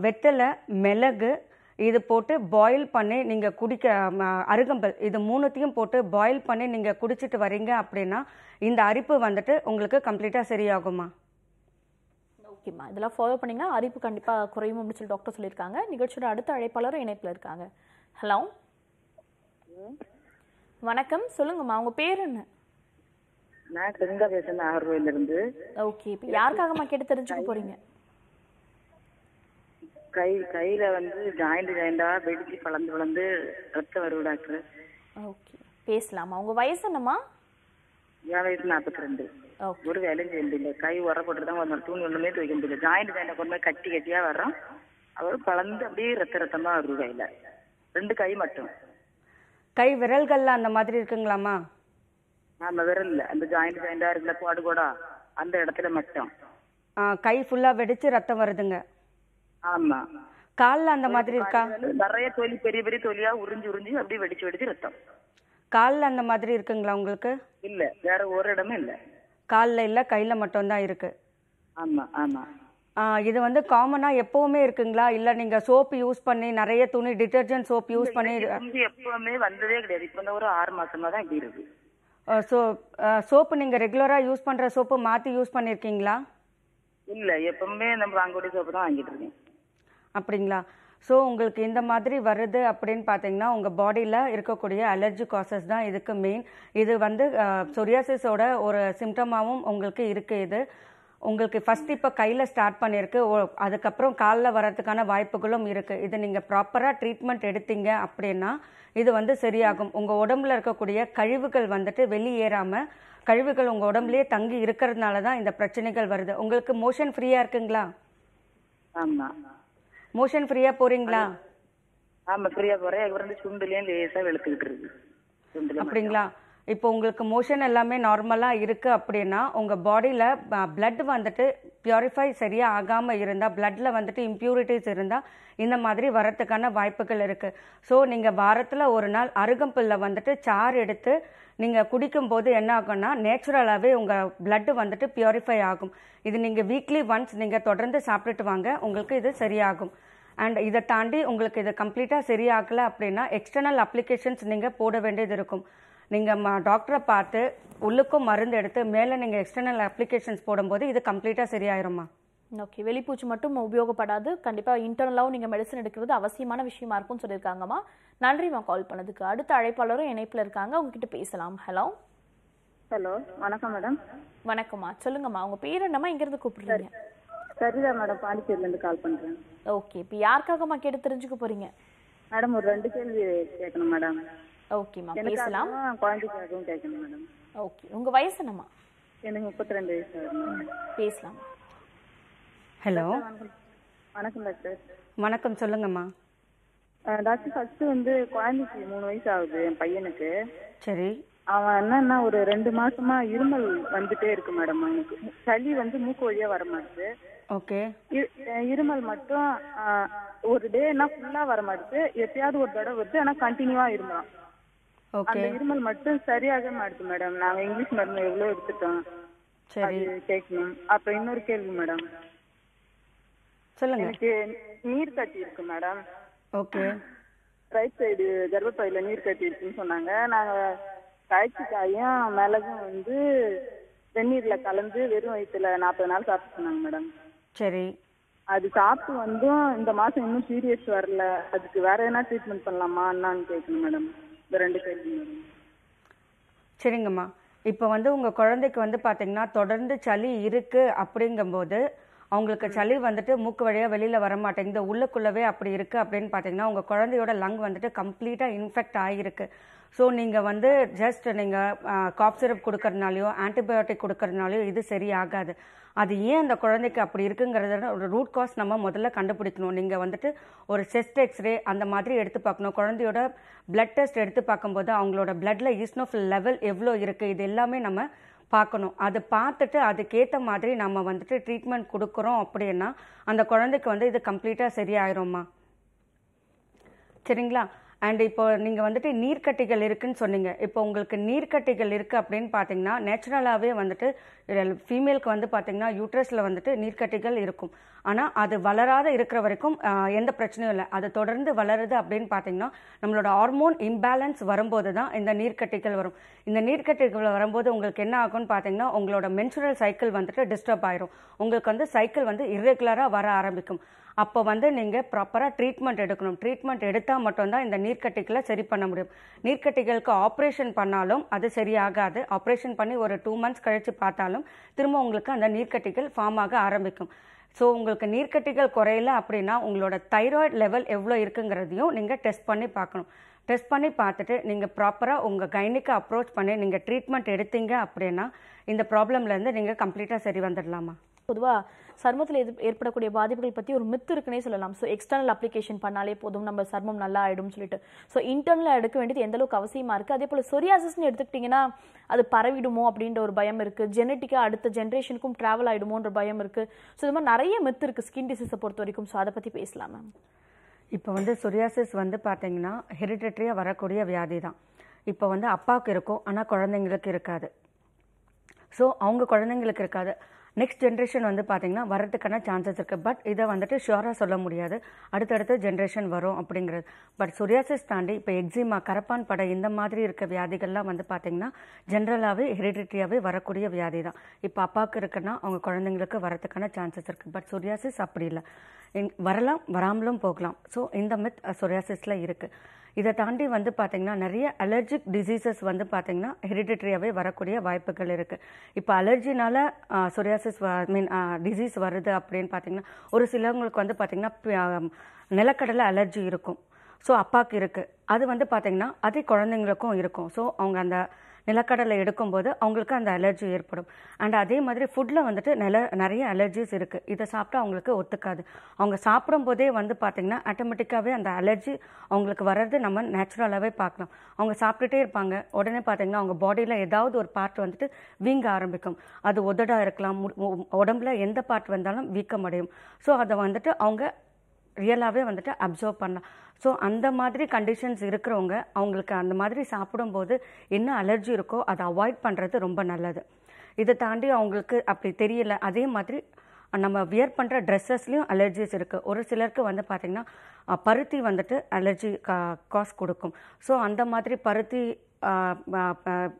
வெத்தலை மிளகு இது போட்டு பாயில் பண்ணி நீங்கள் குடிக்க அருகம்புல் இது மூணுத்தையும் போட்டு பாயில் பண்ணி நீங்கள் குடிச்சிட்டு வரீங்க அப்படின்னா இந்த அரிப்பு வந்துட்டு உங்களுக்கு கம்ப்ளீட்டாக சரியாகுமா? ஓகேம்மா இதெல்லாம் ஃபாலோ பண்ணீங்கன்னா அரிப்பு கண்டிப்பாக குறையும் அப்படின்னு சொல்லி டாக்டர் சொல்லியிருக்காங்க. நிகழ்ச்சியோட அடுத்த அழைப்பாளரும் இணைப்பில் இருக்காங்க. ஹலோ? வணக்கம். சொல்லுங்கம்மா. உங்க பேர் என்ன? நான் செங்கா பேசுறேன் நாகர்கோயில இருந்து. ஓகே இப்போ யாருக்காகம்மா கேட்டு தெரிஞ்சுக்க போறீங்க? கை கையில வந்து ஜாயிண்ட் ஜாயிண்டா வெடிச்சு பழந்து பழந்து ரத்தம் வருது டாக்டர். ஓகே பேசலாமா? உங்க வயசு என்னம்மா? என் வயசு நாற்பத்தி ரெண்டு ஓகே ஒரு வேலையும் செய்ய முடியல. கை உர போட்டு தான் வரணும் தூண் ஒண்ணுமே துவைக்க முடியல. ஜாயிண்ட் ஜாயிண்டா கொண்டு போய் கட்டி கட்டியா வர்றோம். அவர் பழந்து அப்படியே ரத்த ரத்தமா வருது கையில. ரெண்டு கை மட்டும். கை விரல்கள்ல அந்த மாதிரி இருக்குங்களாம்மா? ஆமா விரல்ல அந்த ஜாயிண்ட் ஜாயிண்டா இருக்குல்ல பாடு கூட அந்த இடத்துல மட்டும். கை ஃபுல்லாக வெடிச்சு ரத்தம் வருதுங்க. ஆமா. காலில் அந்த மாதிரி இருக்கா? நிறைய தொலி பெரிய பெரிய தொலியா உறிஞ்சு உறிஞ்சு அப்படியே வெடிச்சு வெடிச்சு ரத்தம். காலில் அந்த மாதிரி இருக்குங்களா உங்களுக்கு? இல்ல வேற ஒரு இடமும் இல்ல. காலில் இல்லை கையில் மட்டும்தான் இருக்கு. ஆமா ஆமா. இது வந்து காமனாக எப்போவுமே இருக்குங்களா? இல்லை நீங்கள் சோப்பு யூஸ் பண்ணி நிறைய துணி டிட்டர்ஜென்ட் சோப் யூஸ் பண்ணி எப்பவுமே வந்ததே கிடையாது. இப்ப ஒரு ஆறு மாசமா தான் இப்படி இருக்கு. ஸோ சோப்பு நீங்கள் ரெகுலராக யூஸ் பண்ணுற சோப்பு மாற்றி யூஸ் பண்ணியிருக்கீங்களா இல்ல எப்பவுமே நம்ம வாங்கக்கூடிய சோப்பு தான் வாங்கிட்டு இருக்கேன். அப்படிங்களா? ஸோ உங்களுக்கு இந்த மாதிரி வருது அப்படின்னு பார்த்தீங்கன்னா உங்கள் பாடியில் இருக்கக்கூடிய அலர்ஜி காசஸ் தான் இதுக்கு மெயின் இது வந்து சொரியாசிஸோட ஒரு சிம்டமாகவும் உங்களுக்கு இருக்குது இது. உங்களுக்கு ஃபர்ஸ்ட் இப்போ கையில் ஸ்டார்ட் பண்ணியிருக்கு அதுக்கப்புறம் காலில் வர்றதுக்கான வாய்ப்புகளும் இருக்குது இது நீங்கள் ப்ராப்பராக ட்ரீட்மெண்ட் எடுத்தீங்க அப்படின்னா இது வந்து சரியாகும். உங்கள் உடம்புல இருக்கக்கூடிய கழிவுகள் வந்துட்டு வெளியேறாமல் கழிவுகள் உங்கள் உடம்புலயே தங்கி இருக்கிறதுனால தான் இந்த பிரச்சனைகள் வருது. உங்களுக்கு மோஷன் ஃப்ரீயாக இருக்குங்களா? ஆமா. மோஷன் ஃப்ரீயா போறீங்களா? ஆமா ஃப்ரீயா போறேன். அப்புறம் வந்து சுண்டுலயும் லேசா வெளுத்துக்கிட்டு இருக்கு. சுண்டுல அப்படிங்களா? இப்போ உங்களுக்கு மோஷன் எல்லாமே நார்மலாக இருக்குது அப்படின்னா உங்கள் பாடியில் பிளட் வந்துட்டு பியூரிஃபை சரியாக ஆகாமல் இருந்தால் பிளட்டில் வந்துட்டு இம்ப்யூரிட்டிஸ் இருந்தால் இந்த மாதிரி வரத்துக்கான வாய்ப்புகள் இருக்குது ஸோ நீங்கள் வாரத்தில் ஒரு நாள் அருகம்புல்ல வந்துட்டு சாறு எடுத்து நீங்கள் குடிக்கும்போது என்ன ஆகும்னா நேச்சுரலாகவே உங்கள் பிளட்டு வந்துட்டு பியூரிஃபை ஆகும். இது நீங்கள் வீக்லி ஒன்ஸ் நீங்கள் தொடர்ந்து சாப்பிட்டுட்டு வாங்க உங்களுக்கு இது சரியாகும். அண்ட் இதை தாண்டி உங்களுக்கு இது கம்ப்ளீட்டாக சரியாகலை அப்படின்னா எக்ஸ்டர்னல் அப்ளிகேஷன்ஸ் நீங்கள் போட வேண்டியது இருக்கும். நீங்கள் டாக்டரை பார்த்து உள்ளுக்கும் மருந்து எடுத்து மேலே நீங்கள் எக்ஸ்டர்னல் அப்ளிகேஷன்ஸ் போடும்போது இது கம்ப்ளீட்டாக சரியாயிரும்மா. ஓகே வெளிப்பூச்சி மட்டும் உபயோகப்படாது. கண்டிப்பாக இன்டர்னலாகவும் நீங்கள் மெடிசன் எடுக்கிறது அவசியமான விஷயமா இருக்கும்னு சொல்லியிருக்காங்கம்மா. நன்றிம்மா கால் பண்ணதுக்கு. அடுத்த அழைப்பாளரும் இணைப்பில் இருக்காங்க. உங்ககிட்ட பேசலாம். ஹலோ ஹலோ வணக்கம் மேடம் வணக்கம்மா. சொல்லுங்கம்மா. உங்க பேர் என்னம்மா? இங்கிருந்து கூப்பிடுறீங்க? சரிதா மேடம் பாண்டிச்சேரியிலேருந்து கால் பண்ணுறேன் ஓகே இப்போ யாருக்காகம்மா கேட்டு தெரிஞ்சுக்க போறீங்க? மேடம் ஒரு ரெண்டு கேள்வி கேட்கணும் மேடம் ஓகேம்மா பேசலாம். எனக்காகவும் குழந்தைக்காகவும் கேட்கணும் மேடம் ஓகே உங்க வயசு என்னம்மா? எனக்கு முப்பத்தி ரெண்டு வயசு. பேசலாம். ஹலோ வணக்கம். டாக்டர் வணக்கம் சொல்லுங்கம்மா. டாக்டர் ஃபர்ஸ்ட் வந்து குழந்தைக்கு மூணு வயசு ஆகுது என் பையனுக்கு. சரி. அவன் என்னன்னா ஒரு ரெண்டு மாசமா இருமல் வந்துட்டே இருக்கு மேடம் அவனுக்கு சளி வந்து மூக்கு வழியா வர மாட்டுது. ஓகே. இருமல் மட்டும் ஒரு டேனா ஃபுல்லா வர மாட்டுது. எப்பயாவது ஒரு தடவை வருது ஆனா கண்டினியூவா இருமலாம் ஓகே அந்த இருமல் மட்டும் சரியாக மாட்டுது மேடம் நாங்க இங்கிலீஷ் மருந்து எவ்வளவு எடுத்துட்டோம்? சரி. கேட்கணும். அப்புறம் இன்னொரு கேள்வி மேடம் சொல்லுங்க. எனக்கு நீர் கட்டி இருக்கு மேடம் ஓகே ரைட் சைடு கர்ப்பப்பையில நீர் கட்டி இருக்குன்னு சொன்னாங்க. நாங்க காய்ச்சிக்காயும் மிளகும் வந்து வெந்நீர்ல கலந்து வெறும் வயிற்றுல நாற்பது நாள் சாப்பிட்டு சொன்னாங்க மேடம் சரி. அது சாப்பிட்டு வந்தும் இந்த மாசம் இன்னும் பீரியட்ஸ் வரல. அதுக்கு வேற எதனா ட்ரீட்மெண்ட் பண்ணலாமா? என்னான்னு கேட்கணும் மேடம் இந்த ரெண்டு மேடம் சரிங்கம்மா. இப்போ வந்து உங்கள் குழந்தைக்கு வந்து பார்த்தீங்கன்னா தொடர்ந்து சளி இருக்கு அப்படிங்கும்போது அவங்களுக்கு சளி வந்துட்டு மூக்கு வழியாக வெளியில் வர மாட்டேங்குது உள்ளுக்குள்ளவே அப்படி இருக்கு அப்படின்னு பார்த்தீங்கன்னா உங்கள் குழந்தையோட லங் வந்துட்டு கம்ப்ளீட்டாக இன்ஃபெக்ட் ஆகியிருக்கு ஸோ நீங்கள் வந்து ஜஸ்ட் நீங்கள் காப் சிரப் கொடுக்கறதுனாலையோ ஆன்டிபயோட்டிக் கொடுக்கறதுனாலையோ இது சரியாகாது. அது ஏன் அந்த குழந்தைக்கு அப்படி இருக்குங்கிறத ஒரு ரூட் காஸ் நம்ம முதல்ல கண்டுபிடிக்கணும். நீங்கள் வந்துட்டு ஒரு செஸ்ட் எக்ஸ்ரே அந்த மாதிரி எடுத்து பார்க்கணும். குழந்தையோட பிளட் டெஸ்ட் எடுத்து பார்க்கும்போது அவங்களோட பிளட்டில் ஈஸ்னோஃபில் லெவல் எவ்வளோ இருக்குது இது எல்லாமே நம்ம பார்க்கணும். அதை பார்த்துட்டு அதுக்கேற்ற மாதிரி நம்ம வந்துட்டு ட்ரீட்மெண்ட் கொடுக்குறோம் அப்படின்னா அந்த குழந்தைக்கு வந்து இது கம்ப்ளீட்டாக சரியாயிரும்மா. சரிங்களா? அண்ட் இப்போ நீங்கள் வந்துட்டு நீர்க்கட்டிகள் இருக்குன்னு சொன்னீங்க. இப்போ உங்களுக்கு நீர்க்கட்டிகள் இருக்குது அப்படின்னு பார்த்தீங்கன்னா நேச்சுரலாகவே வந்துட்டு ஃபீமேலுக்கு வந்து பார்த்தீங்கன்னா யூட்ரஸில் வந்துட்டு நீர்க்கட்டிகள் இருக்கும். ஆனால் அது வளராத இருக்கிற வரைக்கும் எந்த பிரச்சனையும் இல்லை. அது தொடர்ந்து வளருது அப்படின்னு பார்த்தீங்கன்னா நம்மளோட ஹார்மோன் இம்பேலன்ஸ் வரும்போது தான் இந்த நீர்க்கட்டிகள் வரும். இந்த நீர்க்கட்டிகள் வரும்போது உங்களுக்கு என்ன ஆகும்னு பார்த்தீங்கன்னா உங்களோட மென்சுரல் சைக்கிள் வந்துட்டு டிஸ்டர்ப் ஆயிரும். உங்களுக்கு வந்து சைக்கிள் வந்து இர்ரெகுலராக வர ஆரம்பிக்கும். அப்போ வந்து நீங்கள் ப்ராப்பராக ட்ரீட்மெண்ட் எடுக்கணும். ட்ரீட்மெண்ட் எடுத்தால் மட்டும்தான் இந்த நீர்க்கட்டிகளை சரி பண்ண முடியும். நீர்க்கட்டிகளுக்கு ஆப்ரேஷன் பண்ணாலும் அது சரியாகாது. ஆப்ரேஷன் பண்ணி ஒரு டூ மந்த்ஸ் கழித்து பார்த்தாலும் திரும்ப உங்களுக்கு அந்த நீர்க்கட்டிகள் ஃபார்ம் ஆக ஆரம்பிக்கும். ஸோ உங்களுக்கு நீர்க்கட்டிகள் குறையல அப்படின்னா உங்களோட தைராய்டு லெவல் எவ்வளோ இருக்குங்கிறதையும் நீங்கள் டெஸ்ட் பண்ணி பார்க்கணும். டெஸ்ட் பண்ணி பார்த்துட்டு நீங்கள் ப்ராப்பராக உங்கள் கைனிக்கு அப்ரோச் பண்ணி நீங்கள் ட்ரீட்மெண்ட் எடுத்தீங்க அப்படின்னா இந்த ப்ராப்ளம்லேருந்து நீங்கள் கம்ப்ளீட்டாக சரி வந்துடலாமா பொதுவாக சருமத்தில் எது ஏற்படக்கூடிய பாதிப்புகள் பற்றி ஒரு மித்து இருக்குன்னே சொல்லலாம். ஸோ எக்ஸ்டர்னல் அப்ளிகேஷன் பண்ணாலே போதும். நம்ம சர்மம் நல்லா ஆகிடும் சொல்லிட்டு. ஸோ இன்டர்னலாக எடுக்க வேண்டியது எந்த அளவுக்கு அவசியமாக இருக்குது அதே போல் சொரியாசிஸ்னு எடுத்துக்கிட்டிங்கன்னா அது பரவிடுமோ அப்படின்ற ஒரு பயம் இருக்குது ஜெனட்டிக்காக அடுத்த ஜென்ரேஷனுக்கும் ட்ராவல் ஆகிடுமோன்ற பயம் இருக்குது ஸோ இது மாதிரி நிறைய மித்து இருக்குது ஸ்கின் டிசீஸை பொறுத்த வரைக்கும். ஸோ அதை பற்றி பேசலாம் மேம் இப்போ வந்து சொரியாசிஸ் வந்து பார்த்தீங்கன்னா ஹெரிடட்ரியாக வரக்கூடிய வியாதி தான் இப்போ வந்து அப்பாவுக்கு இருக்கும். ஆனால் குழந்தைங்களுக்கு இருக்காது. ஸோ அவங்க குழந்தைங்களுக்கு இருக்காது. நெக்ஸ்ட் ஜென்ரேஷன் வந்து பார்த்தீங்கன்னா வரதுக்கான சான்சஸ் இருக்குது பட் இதை வந்துட்டு ஷுவராக சொல்ல முடியாது. அடுத்தடுத்த ஜென்ரேஷன் வரும் அப்படிங்கிறது. பட் சொரியாசிஸ் தாண்டி இப்போ எக்ஸிமா கரப்பான் படை இந்த மாதிரி இருக்க வியாதிகள்லாம் வந்து பார்த்தீங்கன்னா ஜென்ரலாகவே ஹெரிடிட்ரியாகவே வரக்கூடிய வியாதி தான். இப்போ அப்பாவுக்கு இருக்குன்னா அவங்க குழந்தைங்களுக்கு வரதுக்கான சான்சஸ் இருக்குது பட் சொரியாசிஸ் அப்படி இல்லை. இன்- வரலாம் வராமலும் போகலாம். ஸோ இந்த மித் சொரியாசிஸில் இருக்குது இதை தாண்டி வந்து பார்த்தீங்கன்னா நிறைய அலர்ஜிக் டிசீசஸ் வந்து பார்த்தீங்கன்னா ஹெரிடிட்ரியாகவே வரக்கூடிய வாய்ப்புகள் இருக்குது இப்போ அலர்ஜினால் சொரியாசிஸ் மீன் டிசீஸ் வருது அப்படின்னு பார்த்தீங்கன்னா ஒரு சிலவங்களுக்கு வந்து பார்த்தீங்கன்னா நிலக்கடலை அலர்ஜி இருக்கும். ஸோ அப்பாவுக்கு இருக்குது அது வந்து பார்த்தீங்கன்னா அதே குழந்தைங்களுக்கும் இருக்கும். ஸோ அவங்க அந்த நிலக்கடலை எடுக்கும்போது அவங்களுக்கு அந்த அலர்ஜி ஏற்படும். அண்ட் அதே மாதிரி ஃபுட்டில் வந்துட்டு நில நிறைய அலர்ஜிஸ் இருக்குது இதை சாப்பிட்டா அவங்களுக்கு ஒத்துக்காது. அவங்க சாப்பிடும்போதே வந்து பார்த்திங்கன்னா ஆட்டோமேட்டிக்காகவே அந்த அலர்ஜி அவங்களுக்கு வர்றது நம்ம நேச்சுரலாகவே பார்க்கலாம். அவங்க சாப்பிட்டுட்டே இருப்பாங்க. உடனே பார்த்தீங்கன்னா அவங்க பாடியில் ஏதாவது ஒரு பார்ட் வந்துட்டு வீங்க ஆரம்பிக்கும். அது உதடாக இருக்கலாம். மு- உடம்புல எந்த பார்ட் வந்தாலும் வீக்கம் அடையும். ஸோ அதை வந்துட்டு அவங்க ரியலாகவே வந்துட்டு அப்சர்வ் பண்ணலாம். ஸோ அந்த மாதிரி கண்டிஷன்ஸ் இருக்கிறவங்க அவங்களுக்கு அந்த மாதிரி சாப்பிடும்போது என்ன அலர்ஜி இருக்கோ அதை அவாய்ட் பண்ணுறது ரொம்ப நல்லது. இதை தாண்டி அவங்களுக்கு அப்படி தெரியல. அதே மாதிரி நம்ம வியர் பண்ணுற ட்ரெஸ்ஸஸ்லேயும் அலர்ஜிஸ் இருக்குது ஒரு சிலருக்கு வந்து பார்த்திங்கன்னா பருத்தி வந்துட்டு அலர்ஜி கா காஸ் கொடுக்கும். ஸோ அந்த மாதிரி பருத்தி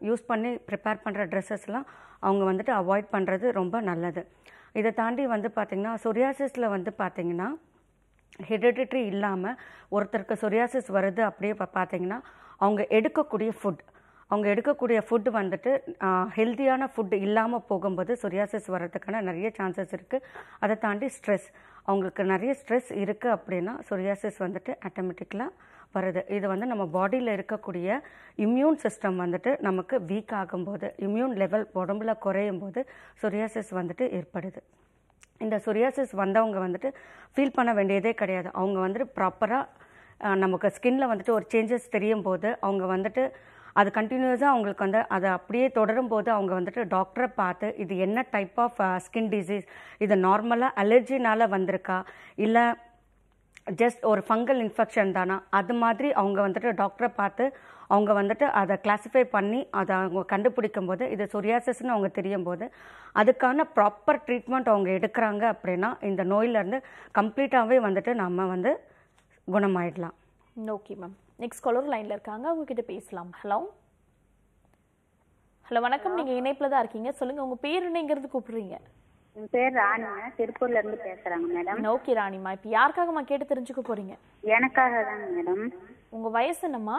யூஸ் பண்ணி ப்ரிப்பேர் பண்ணுற ட்ரெஸ்ஸஸ்லாம் அவங்க வந்துட்டு அவாய்ட் பண்ணுறது ரொம்ப நல்லது. இதை தாண்டி வந்து பார்த்திங்கன்னா சொரியாசிஸில் வந்து பார்த்திங்கன்னா ஹெரிடிட்ரி இல்லாமல் ஒருத்தருக்கு சொரியாசிஸ் வருது அப்படியே பார்த்தீங்கன்னா அவங்க எடுக்கக்கூடிய ஃபுட் அவங்க எடுக்கக்கூடிய ஃபுட் வந்துட்டு ஹெல்த்தியான ஃபுட் இல்லாமல் போகும்போது சொரியாசிஸ் வர்றதுக்கான நிறைய சான்சஸ் இருக்குது அதை தாண்டி ஸ்ட்ரெஸ் அவங்களுக்கு நிறைய ஸ்ட்ரெஸ் இருக்குது அப்படின்னா சொரியாசிஸ் வந்துட்டு ஆட்டோமேட்டிக்கலாக வருது. இது வந்து நம்ம பாடியில் இருக்கக்கூடிய இம்யூன் சிஸ்டம் வந்துட்டு நமக்கு வீக் ஆகும்போது இம்யூன் லெவல் உடம்புல குறையும் போது சொரியாசிஸ் வந்துட்டு ஏற்படுது. இந்த சொரியாசிஸ் வந்தவங்க வந்துட்டு ஃபீல் பண்ண வேண்டியதே கிடையாது. அவங்க வந்துட்டு ப்ராப்பராக நமக்கு ஸ்கின்ல வந்துட்டு ஒரு சேஞ்சஸ் தெரியும் போது அவங்க வந்துட்டு அது கண்டினியூஸாக அவங்களுக்கு வந்து அதை அப்படியே தொடரும் போது அவங்க வந்துட்டு டாக்டரை பார்த்து இது என்ன டைப் ஆஃப் ஸ்கின் டிசீஸ் இது நார்மலாக அலர்ஜினால் வந்திருக்கா? இல்லை ஜஸ்ட் ஒரு ஃபங்கல் இன்ஃபெக்ஷன் தானா? அது மாதிரி அவங்க வந்துட்டு டாக்டரை பார்த்து அவங்க வந்துட்டு அதை கிளாஸிஃபை பண்ணி அதை அவங்க கண்டுபிடிக்கும் போது இது சொரியாசிஸ்னு அவங்க தெரியும் போது அதுக்கான ப்ராப்பர் ட்ரீட்மெண்ட் அவங்க எடுக்கிறாங்க அப்படின்னா இந்த நோயிலேருந்து கம்ப்ளீட்டாகவே வந்துட்டு நம்ம வந்து குணமாயிடலாம். ஓகே மேம் நெக்ஸ்ட் காலர் லைன்ல இருக்காங்க. அவங்க கிட்ட பேசலாம். ஹலோ ஹலோ வணக்கம். நீங்க இணைப்புல தான் இருக்கீங்க. சொல்லுங்க உங்க பேர் என்னங்கிறது கூப்பிடுறீங்க. என் பேர் ராணிங்க திருப்பூர்ல இருந்து பேசுறாங்க மேடம் ஓகே ராணிமா. இப்போ யாருக்காகமா கேட்டு தெரிஞ்சுக்க போறீங்க? எனக்காக தாங்க மேடம் உங்க வயசு என்னம்மா?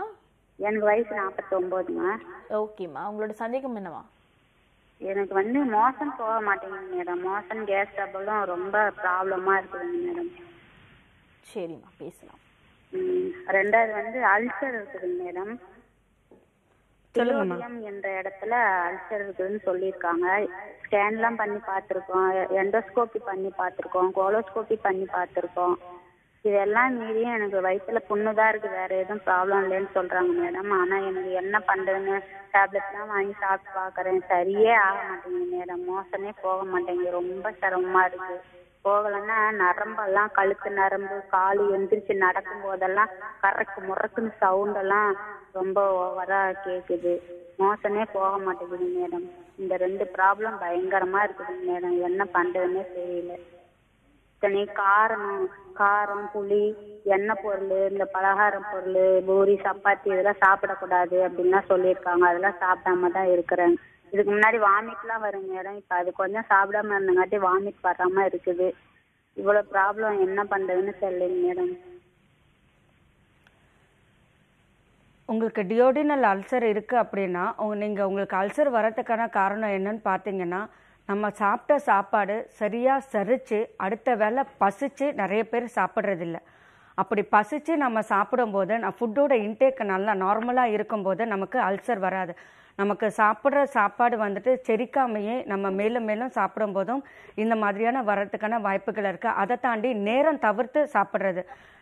எனக்கு வயசு நாற்பத்தி ஓகேம்மா உங்களோட சந்தேகம் என்னவா? எனக்கு வந்து மோசம் போக மாட்டேங்குது மேடம். மோசம் கேஸ் ட்ரபிளும் ரொம்ப ப்ராப்ளமா இருக்குதுங்க மேடம். சரிம்மா பேசலாம். ம், ரெண்டாவது வந்து அல்சர் இருக்குதுங்க மேடம். சொல்லுங்கம்மா. என்ற இடத்துல அல்சர் இருக்குதுன்னு சொல்லியிருக்காங்க. ஸ்கேன்லாம் பண்ணி பார்த்துருக்கோம். எண்டோஸ்கோபி பண்ணி பார்த்துருக்கோம். கோலோஸ்கோபி பண்ணி பார்த்துருக்கோம். இதெல்லாம் மீறியும் எனக்கு வயிற்றுல புண்ணுதான் இருக்கு. வேற எதுவும் ப்ராப்ளம் இல்லைன்னு சொல்றாங்க மேடம் ஆனா எனக்கு என்ன பண்றதுன்னு டேப்லெட்லாம் வாங்கி சாப்பிட்டு பாக்குறேன். சரியே ஆக மாட்டேங்குது மேடம் மோசமே போக மாட்டேங்குது. ரொம்ப சிரமமா இருக்கு. போகலைன்னா நரம்பெல்லாம் கழுத்து நரம்பு காலு எந்திரிச்சு நடக்கும் போதெல்லாம் கறக்கு முறக்குன்னு சவுண்ட் எல்லாம் ரொம்ப ஓவரா கேக்குது. மோசமே போக மாட்டேங்குது மேடம் இந்த ரெண்டு ப்ராப்ளம் பயங்கரமா இருக்குது மேடம் என்ன பண்றதுன்னே தெரியல. இத்தனை காரம் காரம் புளி எண்ணெய் பொருள் இந்த பலகாரம் பொருள் பூரி சப்பாத்தி இதெல்லாம் சாப்பிடக்கூடாது அப்படின்லாம் சொல்லியிருக்காங்க. அதெல்லாம் சாப்பிடாம தான் இருக்கிறேன். இதுக்கு முன்னாடி வாமிட்லாம் வரும் மேடம் இப்போ அது கொஞ்சம் சாப்பிடாம இருந்தங்காட்டி வாமிட் வராம இருக்குது. இவ்வளோ ப்ராப்ளம் என்ன பண்றதுன்னு தெரியலைங்க மேடம். உங்களுக்கு டியோடினல் அல்சர் இருக்குது அப்படின்னா உங்க நீங்கள் உங்களுக்கு அல்சர் வரதுக்கான காரணம் என்னன்னு பார்த்தீங்கன்னா நம்ம சாப்பிட்ட சாப்பாடு சரியாக சரித்து அடுத்த வேளை பசிச்சு நிறைய பேர் சாப்பிட்றதில்ல. அப்படி பசிச்சு நம்ம சாப்பிடும்போது நான் ஃபுட்டோட இன்டேக் நல்லா நார்மலாக இருக்கும்போது நமக்கு அல்சர் வராது. நமக்கு சாப்பிட்ற சாப்பாடு வந்துட்டு செரிக்காமையே நம்ம மேலும் மேலும் சாப்பிடும்போதும் இந்த மாதிரியான வர்றதுக்கான வாய்ப்புகள் இருக்குது அதை தாண்டி நேரம் தவிர்த்து சாப்பிட்றது.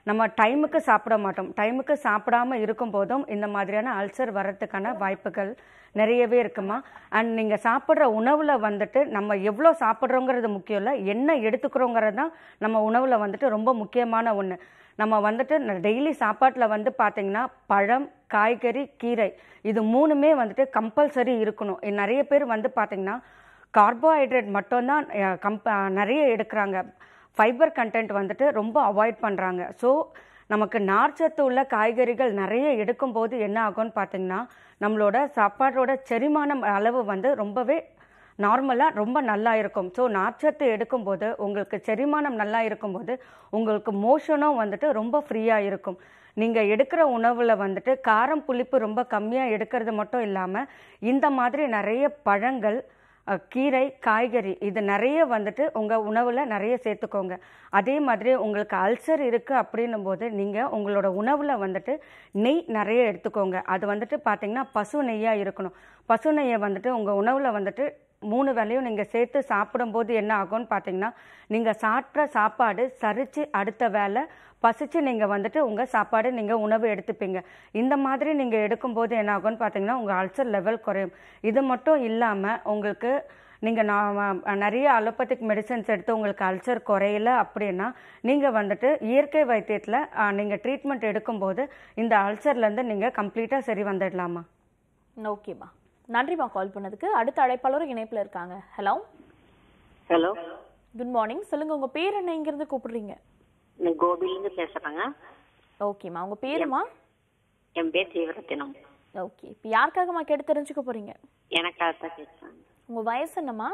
நம்ம டைமுக்கு சாப்பிட மாட்டோம். டைமுக்கு சாப்பிடாம இருக்கும் போதும் இந்த மாதிரியான அல்சர் வர்றதுக்கான வாய்ப்புகள் நிறையவே இருக்குமா? அண்ட் நீங்கள் சாப்பிட்ற உணவில் வந்துட்டு நம்ம எவ்வளோ சாப்பிட்றோங்கிறது முக்கியம் இல்லை. என்ன எடுத்துக்கிறோங்கிறது தான் நம்ம உணவில் வந்துட்டு ரொம்ப முக்கியமான ஒன்று நம்ம வந்துட்டு டெய்லி சாப்பாட்டில் வந்து பார்த்திங்கன்னா பழம் காய்கறி கீரை இது மூணுமே வந்துட்டு கம்பல்சரி இருக்கணும். நிறைய பேர் வந்து பார்த்திங்கன்னா கார்போஹைட்ரேட் மட்டும்தான் கம்ப நிறைய எடுக்கிறாங்க. ஃபைபர் கண்டென்ட் வந்துட்டு ரொம்ப அவாய்ட் பண்ணுறாங்க ஸோ நமக்கு நார்ச்சத்து உள்ள காய்கறிகள் நிறைய எடுக்கும்போது என்ன ஆகும்னு பார்த்திங்கன்னா நம்மளோட சாப்பாடோட செரிமானம் அளவு வந்து ரொம்பவே நார்மலாக ரொம்ப நல்லா இருக்கும். ஸோ நார்ச்சத்து எடுக்கும்போது உங்களுக்கு செரிமானம் நல்லா இருக்கும்போது உங்களுக்கு மோஷனும் வந்துட்டு ரொம்ப ஃப்ரீயாக இருக்கும். நீங்கள் எடுக்கிற உணவில் வந்துட்டு காரம் புளிப்பு ரொம்ப கம்மியாக எடுக்கிறது மட்டும் இல்லாமல் இந்த மாதிரி நிறைய பழங்கள் கீரை காய்கறி இது நிறைய வந்துட்டு உங்கள் உணவில் நிறைய சேர்த்துக்கோங்க. அதே மாதிரி உங்களுக்கு அல்சர் இருக்குது அப்படின்னும் போது நீங்கள் உங்களோட உணவில் வந்துட்டு நெய் நிறைய எடுத்துக்கோங்க. அது வந்துட்டு பார்த்தீங்கன்னா பசு நெய்யாக இருக்கணும். பசு நெய்யை வந்துட்டு உங்கள் உணவில் வந்துட்டு மூணு வேளையும் நீங்கள் சேர்த்து சாப்பிடும்போது என்ன ஆகும்னு பார்த்தீங்கன்னா நீங்கள் சாப்பிட்ற சாப்பாடு சரித்து அடுத்த வேளை பசிச்சு நீங்கள் வந்துட்டு உங்கள் சாப்பாடு நீங்கள் உணவு எடுத்துப்பீங்க. இந்த மாதிரி நீங்கள் எடுக்கும்போது என்ன ஆகும்னு பார்த்தீங்கன்னா உங்கள் அல்சர் லெவல் குறையும். இது மட்டும் இல்லாமல் உங்களுக்கு நீங்கள் நான் நிறைய அலோபதிக் மெடிசன்ஸ் எடுத்து உங்களுக்கு அல்சர் குறையல அப்படின்னா நீங்கள் வந்துட்டு இயற்கை வைத்தியத்தில் நீங்கள் ட்ரீட்மெண்ட் எடுக்கும்போது இந்த அல்சர்லேருந்து நீங்கள் கம்ப்ளீட்டாக சரி வந்துடலாமா? ஓகேம்மா நன்றிம்மா கால் பண்ணதுக்கு. அடுத்த அழைப்பாளரும் இணைப்புல இருக்காங்க. ஹலோ ஹலோ குட் மார்னிங் சொல்லுங்க உங்க பேர் என்ன இங்கிருந்து கூப்பிடுறீங்க. நான் கோபிலேருந்து பேசுறேங்க. ஓகேம்மா உங்க பேருமா? என் பேர் ஜீவரத்தினம் ஓகே இப்போ யாருக்காகம்மா கேட்டு தெரிஞ்சுக்க போறீங்க? எனக்காக தான் கேட்குறேன் உங்க வயசு என்னம்மா?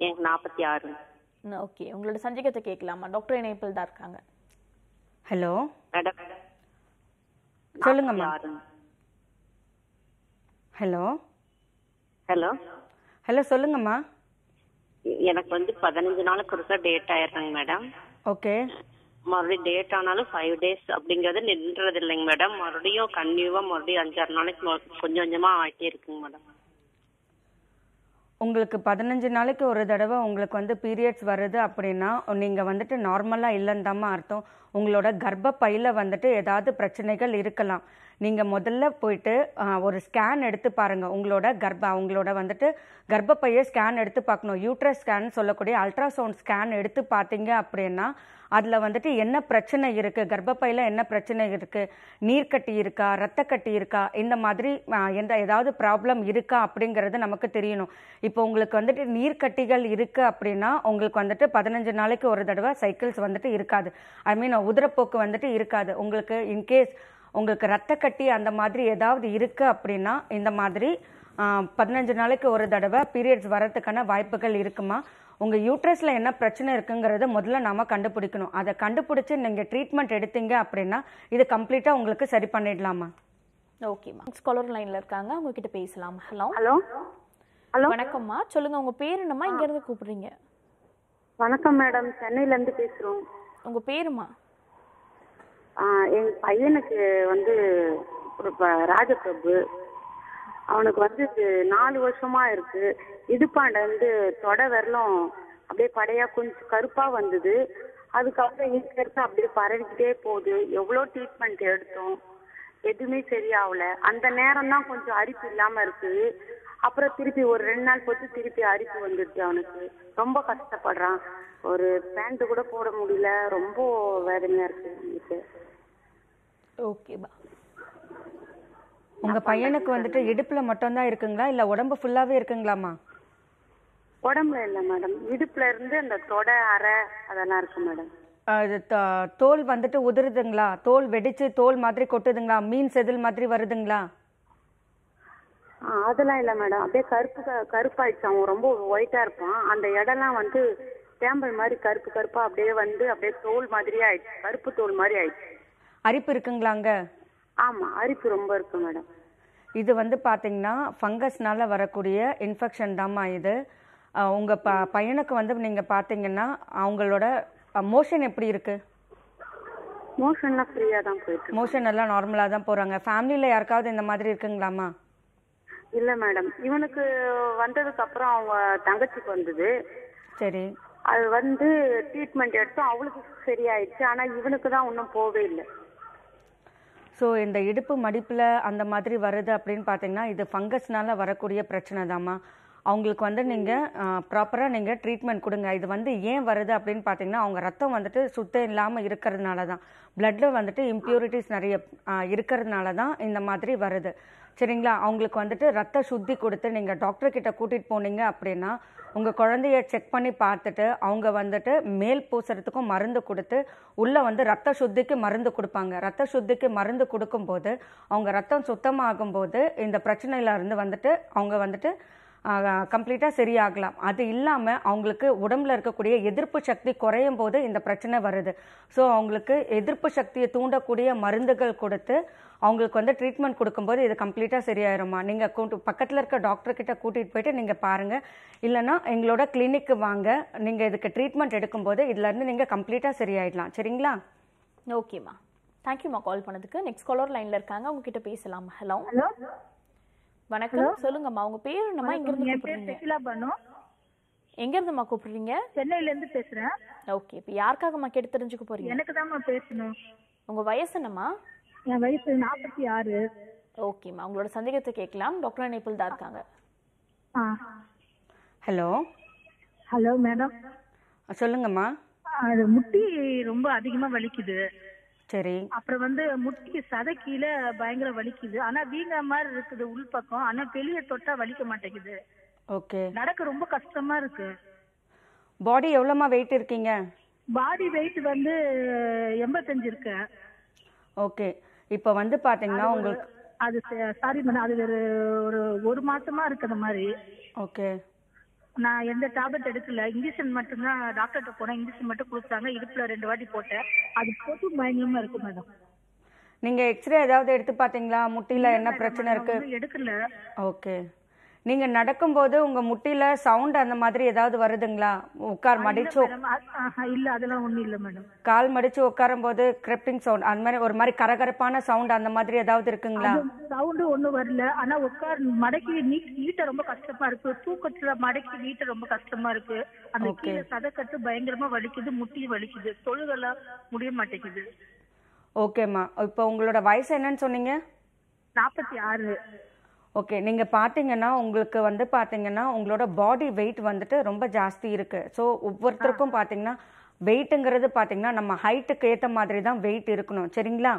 எனக்கு நாற்பத்தி ஆறு. ஓகே உங்களோட சந்தேகத்தை கேட்கலாமா? டாக்டர் இணைப்பில் தான் இருக்காங்க. ஹலோ மேடம் சொல்லுங்கம்மா. Hello hello? ஹலோ சொல்லுங்கம்மா. எனக்கு வந்து பதினஞ்சு நாளுக்கு ஒருக்கா டேட் ஆயிடுறாங்க மேடம். ஓகே மறுபடியும் டேட் ஆனாலும் ஃபைவ் டேஸ் அப்படிங்கறது நின்றது இல்லைங்க மேடம் மறுபடியும் கன்யூவா மறுபடியும் அஞ்சாறு நாளைக்கு கொஞ்சம் கொஞ்சமா ஆயிட்டே இருக்குங்க மேடம் உங்களுக்கு பதினஞ்சு நாளைக்கு ஒரு தடவை உங்களுக்கு வந்து பீரியட்ஸ் வருது அப்படின்னா நீங்கள் வந்துட்டு நார்மலாக இல்லைன்னு அர்த்தம். உங்களோட கர்ப்பப்பையில் வந்துட்டு ஏதாவது பிரச்சனைகள் இருக்கலாம். நீங்கள் முதல்ல போயிட்டு ஒரு ஸ்கேன் எடுத்து பாருங்கள் உங்களோட கர்ப்ப உங்களோட வந்துட்டு கர்ப்பப்பையை ஸ்கேன் எடுத்து பார்க்கணும். யூட்ரஸ் ஸ்கேன் சொல்லக்கூடிய அல்ட்ராசவுண்ட் ஸ்கேன் எடுத்து பார்த்தீங்க அப்படின்னா அதில் வந்துட்டு என்ன பிரச்சனை இருக்குது கர்ப்பப்பையில் என்ன பிரச்சனை இருக்குது நீர்க்கட்டி இருக்கா? ரத்தக்கட்டி இருக்கா? இந்த மாதிரி எந்த ஏதாவது ப்ராப்ளம் இருக்கா அப்படிங்கிறது நமக்கு தெரியணும். இப்போ உங்களுக்கு வந்துட்டு நீர்க்கட்டிகள் இருக்குது அப்படின்னா உங்களுக்கு வந்துட்டு பதினஞ்சு நாளைக்கு ஒரு தடவை சைக்கிள்ஸ் வந்துட்டு இருக்காது. ஐ மீன் உதிரப்போக்கு வந்துட்டு இருக்காது. உங்களுக்கு இன்கேஸ் உங்களுக்கு ரத்தக்கட்டி அந்த மாதிரி ஏதாவது இருக்குது அப்படின்னா இந்த மாதிரி பதினஞ்சு நாளைக்கு ஒரு தடவை பீரியட்ஸ் வரதுக்கான வாய்ப்புகள் இருக்குமா? உங்கள் யூட்ரஸில் என்ன பிரச்சனை இருக்குங்கிறத முதல்ல நாம கண்டுபிடிக்கணும். அதை கண்டுபிடிச்சி நீங்கள் ட்ரீட்மெண்ட் எடுத்தீங்க அப்படின்னா இது கம்ப்ளீட்டாக உங்களுக்கு சரி பண்ணிடலாமா? ஓகேம்மா ஸ்காலர் லைன்ல இருக்காங்க. அவங்க கிட்ட பேசலாம் ஹலோ ஹலோ ஹலோ வணக்கம்மா சொல்லுங்க உங்க பேர் என்னம்மா? இங்க இருந்து கூப்பிடுறீங்க. வணக்கம் மேடம் சென்னையில இருந்து பேசுறோம். உங்க பேருமா? ஆ, எங்க பையனுக்கு வந்து ஒரு ப- ராஜபிரபு. அவனுக்கு வந்து நாலு வருஷமா இருக்கு. இடுப்பாண்ட வந்து தொட விரலும் அப்படியே படையா கொஞ்சம் கருப்பா வந்தது. அதுக்கப்புறம் இங்க இருக்க அப்படியே பரவிக்கிட்டே போகுது. எவ்வளோ ட்ரீட்மெண்ட் எடுத்தோம். எதுவுமே சரியாகல. அந்த நேரம் தான் கொஞ்சம் அரிப்பு இல்லாம இருக்குது அப்புறம் திருப்பி ஒரு ரெண்டு நாள் போச்சு திருப்பி அரிப்பு வந்துடுச்சு அவனுக்கு. ரொம்ப கஷ்டப்படுறான். ஒரு பேண்ட் கூட போட முடியல. ரொம்ப வேதனையா இருக்கு ஓகேப்பா உங்கள் பையனுக்கு வந்துட்டு இடுப்பில் மட்டும்தான் இருக்குங்களா? இல்லை உடம்பு ஃபுல்லாகவே இருக்குங்களாம்மா? உடம்புல இல்ல மேடம் இடுப்புல இருந்து அந்த தொடை அரை அதெல்லாம் இருக்கு மேடம் தோல் வந்துட்டு உதிருதுங்களா? தோல் வெடிச்சு தோல் மாதிரி கொட்டுதுங்களா? மீன் செதில் மாதிரி வருதுங்களா? ஆ, அதெல்லாம் இல்ல மேடம் அப்படியே கருப்பு கருப்பாயிடுச்சு. அவன் ரொம்ப ஒயிட்டா இருப்பான். அந்த இடம்லாம் வந்து தேம்பல் மாதிரி கருப்பு கருப்பா அப்படியே வந்து அப்படியே தோல் மாதிரியே ஆயிடுச்சு. கருப்பு தோல் மாதிரி ஆயிடுச்சு. அரிப்பு இருக்குங்களாங்க? ஆமா அரிப்பு ரொம்ப இருக்கு மேடம். இது வந்து பார்த்தீங்கன்னா ஃபங்கஸ்னால வரக்கூடிய இன்ஃபெக்ஷன் தாம்மா இது. அஹ் உங்க ப பையனுக்கு வந்து நீங்க பார்த்தீங்கன்னா அவங்களோட மோஷன் எப்படி இருக்கு? மோஷன்லாம் ஃப்ரீயா தான் போயிட்டு. மோஷன் எல்லாம் நார்மலாக தான் போறாங்க. ஃபேமிலியில் யாருக்காவது இந்த மாதிரி இருக்குங்களாம்மா? இல்ல மேடம். இவனுக்கு வந்ததுக்கு அப்புறம் அவங்க தங்கச்சிக்கு வந்தது. சரி. அது வந்து ட்ரீட்மெண்ட் எடுத்தோம் அவளுக்கு சரியாயிடுச்சு. ஆனா இவனுக்கு தான் இன்னும் போவே இல்லை. ஸோ இந்த இடுப்பு மடிப்பில் அந்த மாதிரி வருது அப்படின்னு பார்த்தீங்கன்னா இது ஃபங்கஸ்னால வரக்கூடிய பிரச்சனை தாம்மா. அவங்களுக்கு வந்து நீங்கள் ப்ராப்பராக நீங்கள் ட்ரீட்மெண்ட் கொடுங்க. இது வந்து ஏன் வருது அப்படின்னு பார்த்தீங்கன்னா அவங்க ரத்தம் வந்துட்டு சுத்தம் இல்லாமல் இருக்கிறதுனால தான். பிளட்டில் வந்துட்டு இம்ப்யூரிட்டிஸ் நிறைய இருக்கிறதுனால தான் இந்த மாதிரி வருது. சரிங்களா? அவங்களுக்கு வந்துட்டு ரத்த சுத்தி கொடுத்து நீங்கள் டாக்டர்கிட்ட கூட்டிகிட்டு போனீங்க அப்படின்னா உங்கள் குழந்தைய செக் பண்ணி பார்த்துட்டு அவங்க வந்துட்டு மேல் பூசுறதுக்கும் மருந்து கொடுத்து உள்ளே வந்து ரத்த சுத்திக்கு மருந்து கொடுப்பாங்க. ரத்த சுத்திக்கு மருந்து கொடுக்கும்போது அவங்க ரத்தம் சுத்தமாகும் போது இந்த பிரச்சனையில இருந்து வந்துட்டு அவங்க வந்துட்டு கம்ப்ளீட்டாக சரியாகலாம். அது இல்லாமல் அவங்களுக்கு உடம்புல இருக்கக்கூடிய எதிர்ப்பு சக்தி குறையும் போது இந்த பிரச்சனை வருது. ஸோ அவங்களுக்கு எதிர்ப்பு சக்தியை தூண்டக்கூடிய மருந்துகள் கொடுத்து அவங்களுக்கு வந்து ட்ரீட்மெண்ட் கொடுக்கும்போது இது கம்ப்ளீட்டாக சரியாயிருமா? நீங்கள் கூட்டு பக்கத்தில் இருக்க டாக்டர் கிட்ட கூட்டிகிட்டு போயிட்டு நீங்கள் பாருங்கள் இல்லைன்னா எங்களோட கிளினிக்கு வாங்க. நீங்கள் இதுக்கு ட்ரீட்மெண்ட் எடுக்கும்போது இதுலேருந்து நீங்கள் கம்ப்ளீட்டாக சரியாயிடலாம். சரிங்களா? ஓகேம்மா தேங்க்யூம்மா கால் பண்ணதுக்கு. நெக்ஸ்ட் காலர் லைன்ல இருக்காங்க. அவங்க கிட்ட பேசலாம். ஹலோ ஹலோ வணக்கம். சொல்லுங்கம்மா உங்க பேர் என்னம்மா? எங்க இருந்து என் பேர் கூப்பிடுறீங்க? எங்க இருந்துமா கூப்பிடுறீங்க? சென்னையில இருந்து பேசுறேன். ஓகே இப்போ யாருக்காகம்மா கேட்டு தெரிஞ்சுக்க போறீங்க? எனக்கு தான்மா பேசணும். உங்க வயசு என்னம்மா? என் வயசு நாற்பத்தி ஆறு. ஓகேம்மா உங்களோட சந்தேகத்தை கேட்கலாம். டாக்டர் இணைப்பில் தான் இருக்காங்க. ஹலோ. Hello madam. சொல்லுங்கம்மா. அது முட்டி ரொம்ப அதிகமா வலிக்குது. சரி. அப்புறம் வந்து முட்டிக்கு சதை கீழே பயங்கர வலிக்குது. ஆனா வீங்க மாதிரி இருக்குது உள் பக்கம். ஆனா வெளியே தொட்டா வலிக்க மாட்டேங்குது. ஓகே. நடக்க ரொம்ப கஷ்டமா இருக்கு. பாடி எவ்வளோமா வெயிட் இருக்கீங்க? பாடி வெயிட் வந்து எண்பத்தஞ்சு இருக்கு. ஓகே. இப்போ வந்து பார்த்தீங்கன்னா உங்களுக்கு அது சாரி மேடம் அது ஒரு ஒரு ஒரு மாசமா இருக்கு அந்த மாதிரி. ஓகே. நான் எந்த டேப்லெட் எடுக்கல. இன்ஜெக்ஷன் மட்டும்தான் டாக்டர்கிட்ட போனேன். இன்ஜெக்ஷன் மட்டும் கொடுத்தாங்க. இடுப்புல ரெண்டு வாட்டி போட்டேன். அது போட்டு பயங்கரமா இருக்கு மேடம் நீங்க எக்ஸ்ரே ஏதாவது எடுத்து பாத்தீங்களா முட்டியில என்ன பிரச்சனை இருக்கு? எடுக்கல. ஓகே நீங்க நடக்கும்போது உங்க முட்டியில சவுண்ட் அந்த மாதிரி ஏதாவது வருதுங்களா? உட்கார் மடிச்சு இல்ல அதெல்லாம் ஒண்ணும் இல்ல மேடம் கால் மடிச்சு உட்காரும் போது கிரிப்டிங் சவுண்ட் அந்த மாதிரி ஒரு மாதிரி கரகரப்பான சவுண்ட் அந்த மாதிரி ஏதாவது இருக்குங்களா? சவுண்டு ஒண்ணும் வரல. ஆனா உட்கார் மடக்கி நீட் நீட்ட ரொம்ப கஷ்டமா இருக்கு. தூக்கத்துல மடக்கி நீட்ட ரொம்ப கஷ்டமா இருக்கு. அந்த. கீழே சதக்கட்டு பயங்கரமா வலிக்குது முட்டியும் வலிக்குது. தொழுகெல்லாம் முடிய மாட்டேங்குது. ஓகேம்மா இப்போ உங்களோட வயசு என்னன்னு சொன்னீங்க? நாற்பத்தி ஆறு. ஓகே நீங்க பாத்தீங்கன்னா உங்களுக்கு வந்து பாத்தீங்கன்னா உங்களோட பாடி வெயிட் வந்துட்டு ரொம்ப ஜாஸ்தி இருக்கு. ஸோ ஒவ்வொருத்தருக்கும் பாத்தீங்கன்னா வெயிட்டுங்கிறது பாத்தீங்கன்னா நம்ம ஹைட்டுக்கு ஏத்த மாதிரி தான் வெயிட் இருக்கணும். சரிங்களா?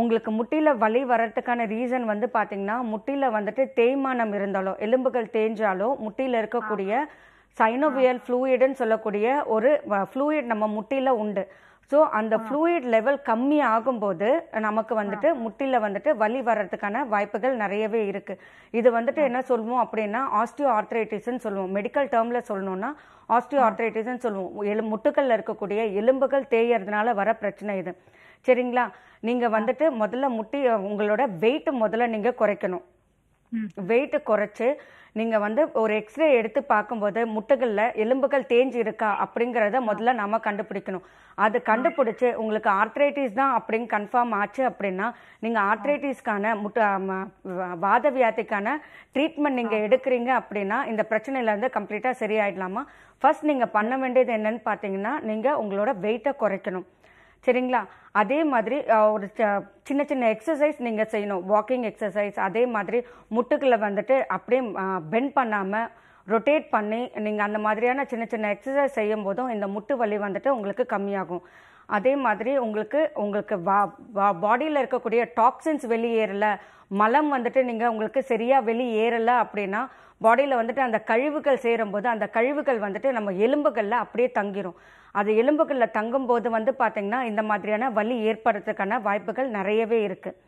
உங்களுக்கு முட்டியில வலி வர்றதுக்கான ரீசன் வந்து பாத்தீங்கன்னா முட்டியில வந்துட்டு தேய்மானம் இருந்தாலோ எலும்புகள் தேஞ்சாலோ முட்டியில இருக்கக்கூடிய சைனோவியல் ஃப்ளூயிடுன்னு சொல்லக்கூடிய ஒரு ஃப்ளூயிட் நம்ம முட்டியில உண்டு. ஸோ அந்த ஃப்ளூயிட் லெவல் கம்மி ஆகும்போது நமக்கு வந்துட்டு முட்டில வந்துட்டு வலி வர்றதுக்கான வாய்ப்புகள் நிறையவே இருக்கு. இது வந்துட்டு என்ன சொல்லுவோம் அப்படின்னா ஆஸ்டியோ ஆர்த்ரைட்டிஸ்ன்னு சொல்லுவோம் மெடிக்கல் டேர்ம்ல சொல்லணும்னா ஆஸ்டியோ ஆர்த்ரைட்டிஸ்ன்னு சொல்லுவோம் எலு முட்டுக்கல்ல இருக்கக்கூடிய எலும்புகள் தேயறதுனால வர பிரச்சனை இது. சரிங்களா? நீங்க வந்துட்டு முதல்ல முட்டி உங்களோட வெயிட் முதல்ல நீங்க குறைக்கணும். வெயிட் குறைச்சு நீங்க வந்து ஒரு எக்ஸ்ரே எடுத்து பார்க்கும்போது முட்டுகள்ல எலும்புகள் தேஞ்சு இருக்கா அப்படிங்கறத முதல்ல நாம கண்டுபிடிக்கணும். அது கண்டுபிடிச்சு உங்களுக்கு ஆர்த்ரைட்டிஸ் தான் அப்படின்னு கன்ஃபார்ம் ஆச்சு அப்படின்னா நீங்க ஆர்த்ரைட்டிஸ்க்கான முட்டு வாத வியாதிக்கான ட்ரீட்மெண்ட் நீங்க எடுக்கிறீங்க அப்படின்னா இந்த பிரச்சனையில இருந்து கம்ப்ளீட்டா சரியாயிடலாமா? ஃபர்ஸ்ட் நீங்க பண்ண வேண்டியது என்னன்னு பாத்தீங்கன்னா நீங்க உங்களோட வெயிட்டை குறைக்கணும். சரிங்களா? அதே மாதிரி ஒரு ச- சின்ன சின்ன எக்ஸசைஸ் நீங்கள் செய்யணும். வாக்கிங் எக்ஸசைஸ் அதே மாதிரி முட்டுக்களை வந்துட்டு அப்படியே பெண்ட் பண்ணாமல் ரொட்டேட் பண்ணி நீங்கள் அந்த மாதிரியான சின்ன சின்ன எக்ஸசைஸ் செய்யும் போதும் இந்த முட்டு வலி வந்துட்டு உங்களுக்கு கம்மியாகும். அதே மாதிரி உங்களுக்கு உங்களுக்கு வா பாடியில் இருக்கக்கூடிய டாக்ஸின்ஸ் வெளியேறலை மலம் வந்துட்டு நீங்கள் உங்களுக்கு சரியாக வெளியேறலை அப்படின்னா பாடியில் வந்துட்டு அந்த கழிவுகள் சேரும்போது அந்த கழிவுகள் வந்துட்டு நம்ம எலும்புகளில் அப்படியே தங்கிரும். அது எலும்புகளில் தங்கும்போது வந்து பார்த்திங்கன்னா இந்த மாதிரியான வலி ஏற்படுறதுக்கான வாய்ப்புகள் நிறையவே இருக்குது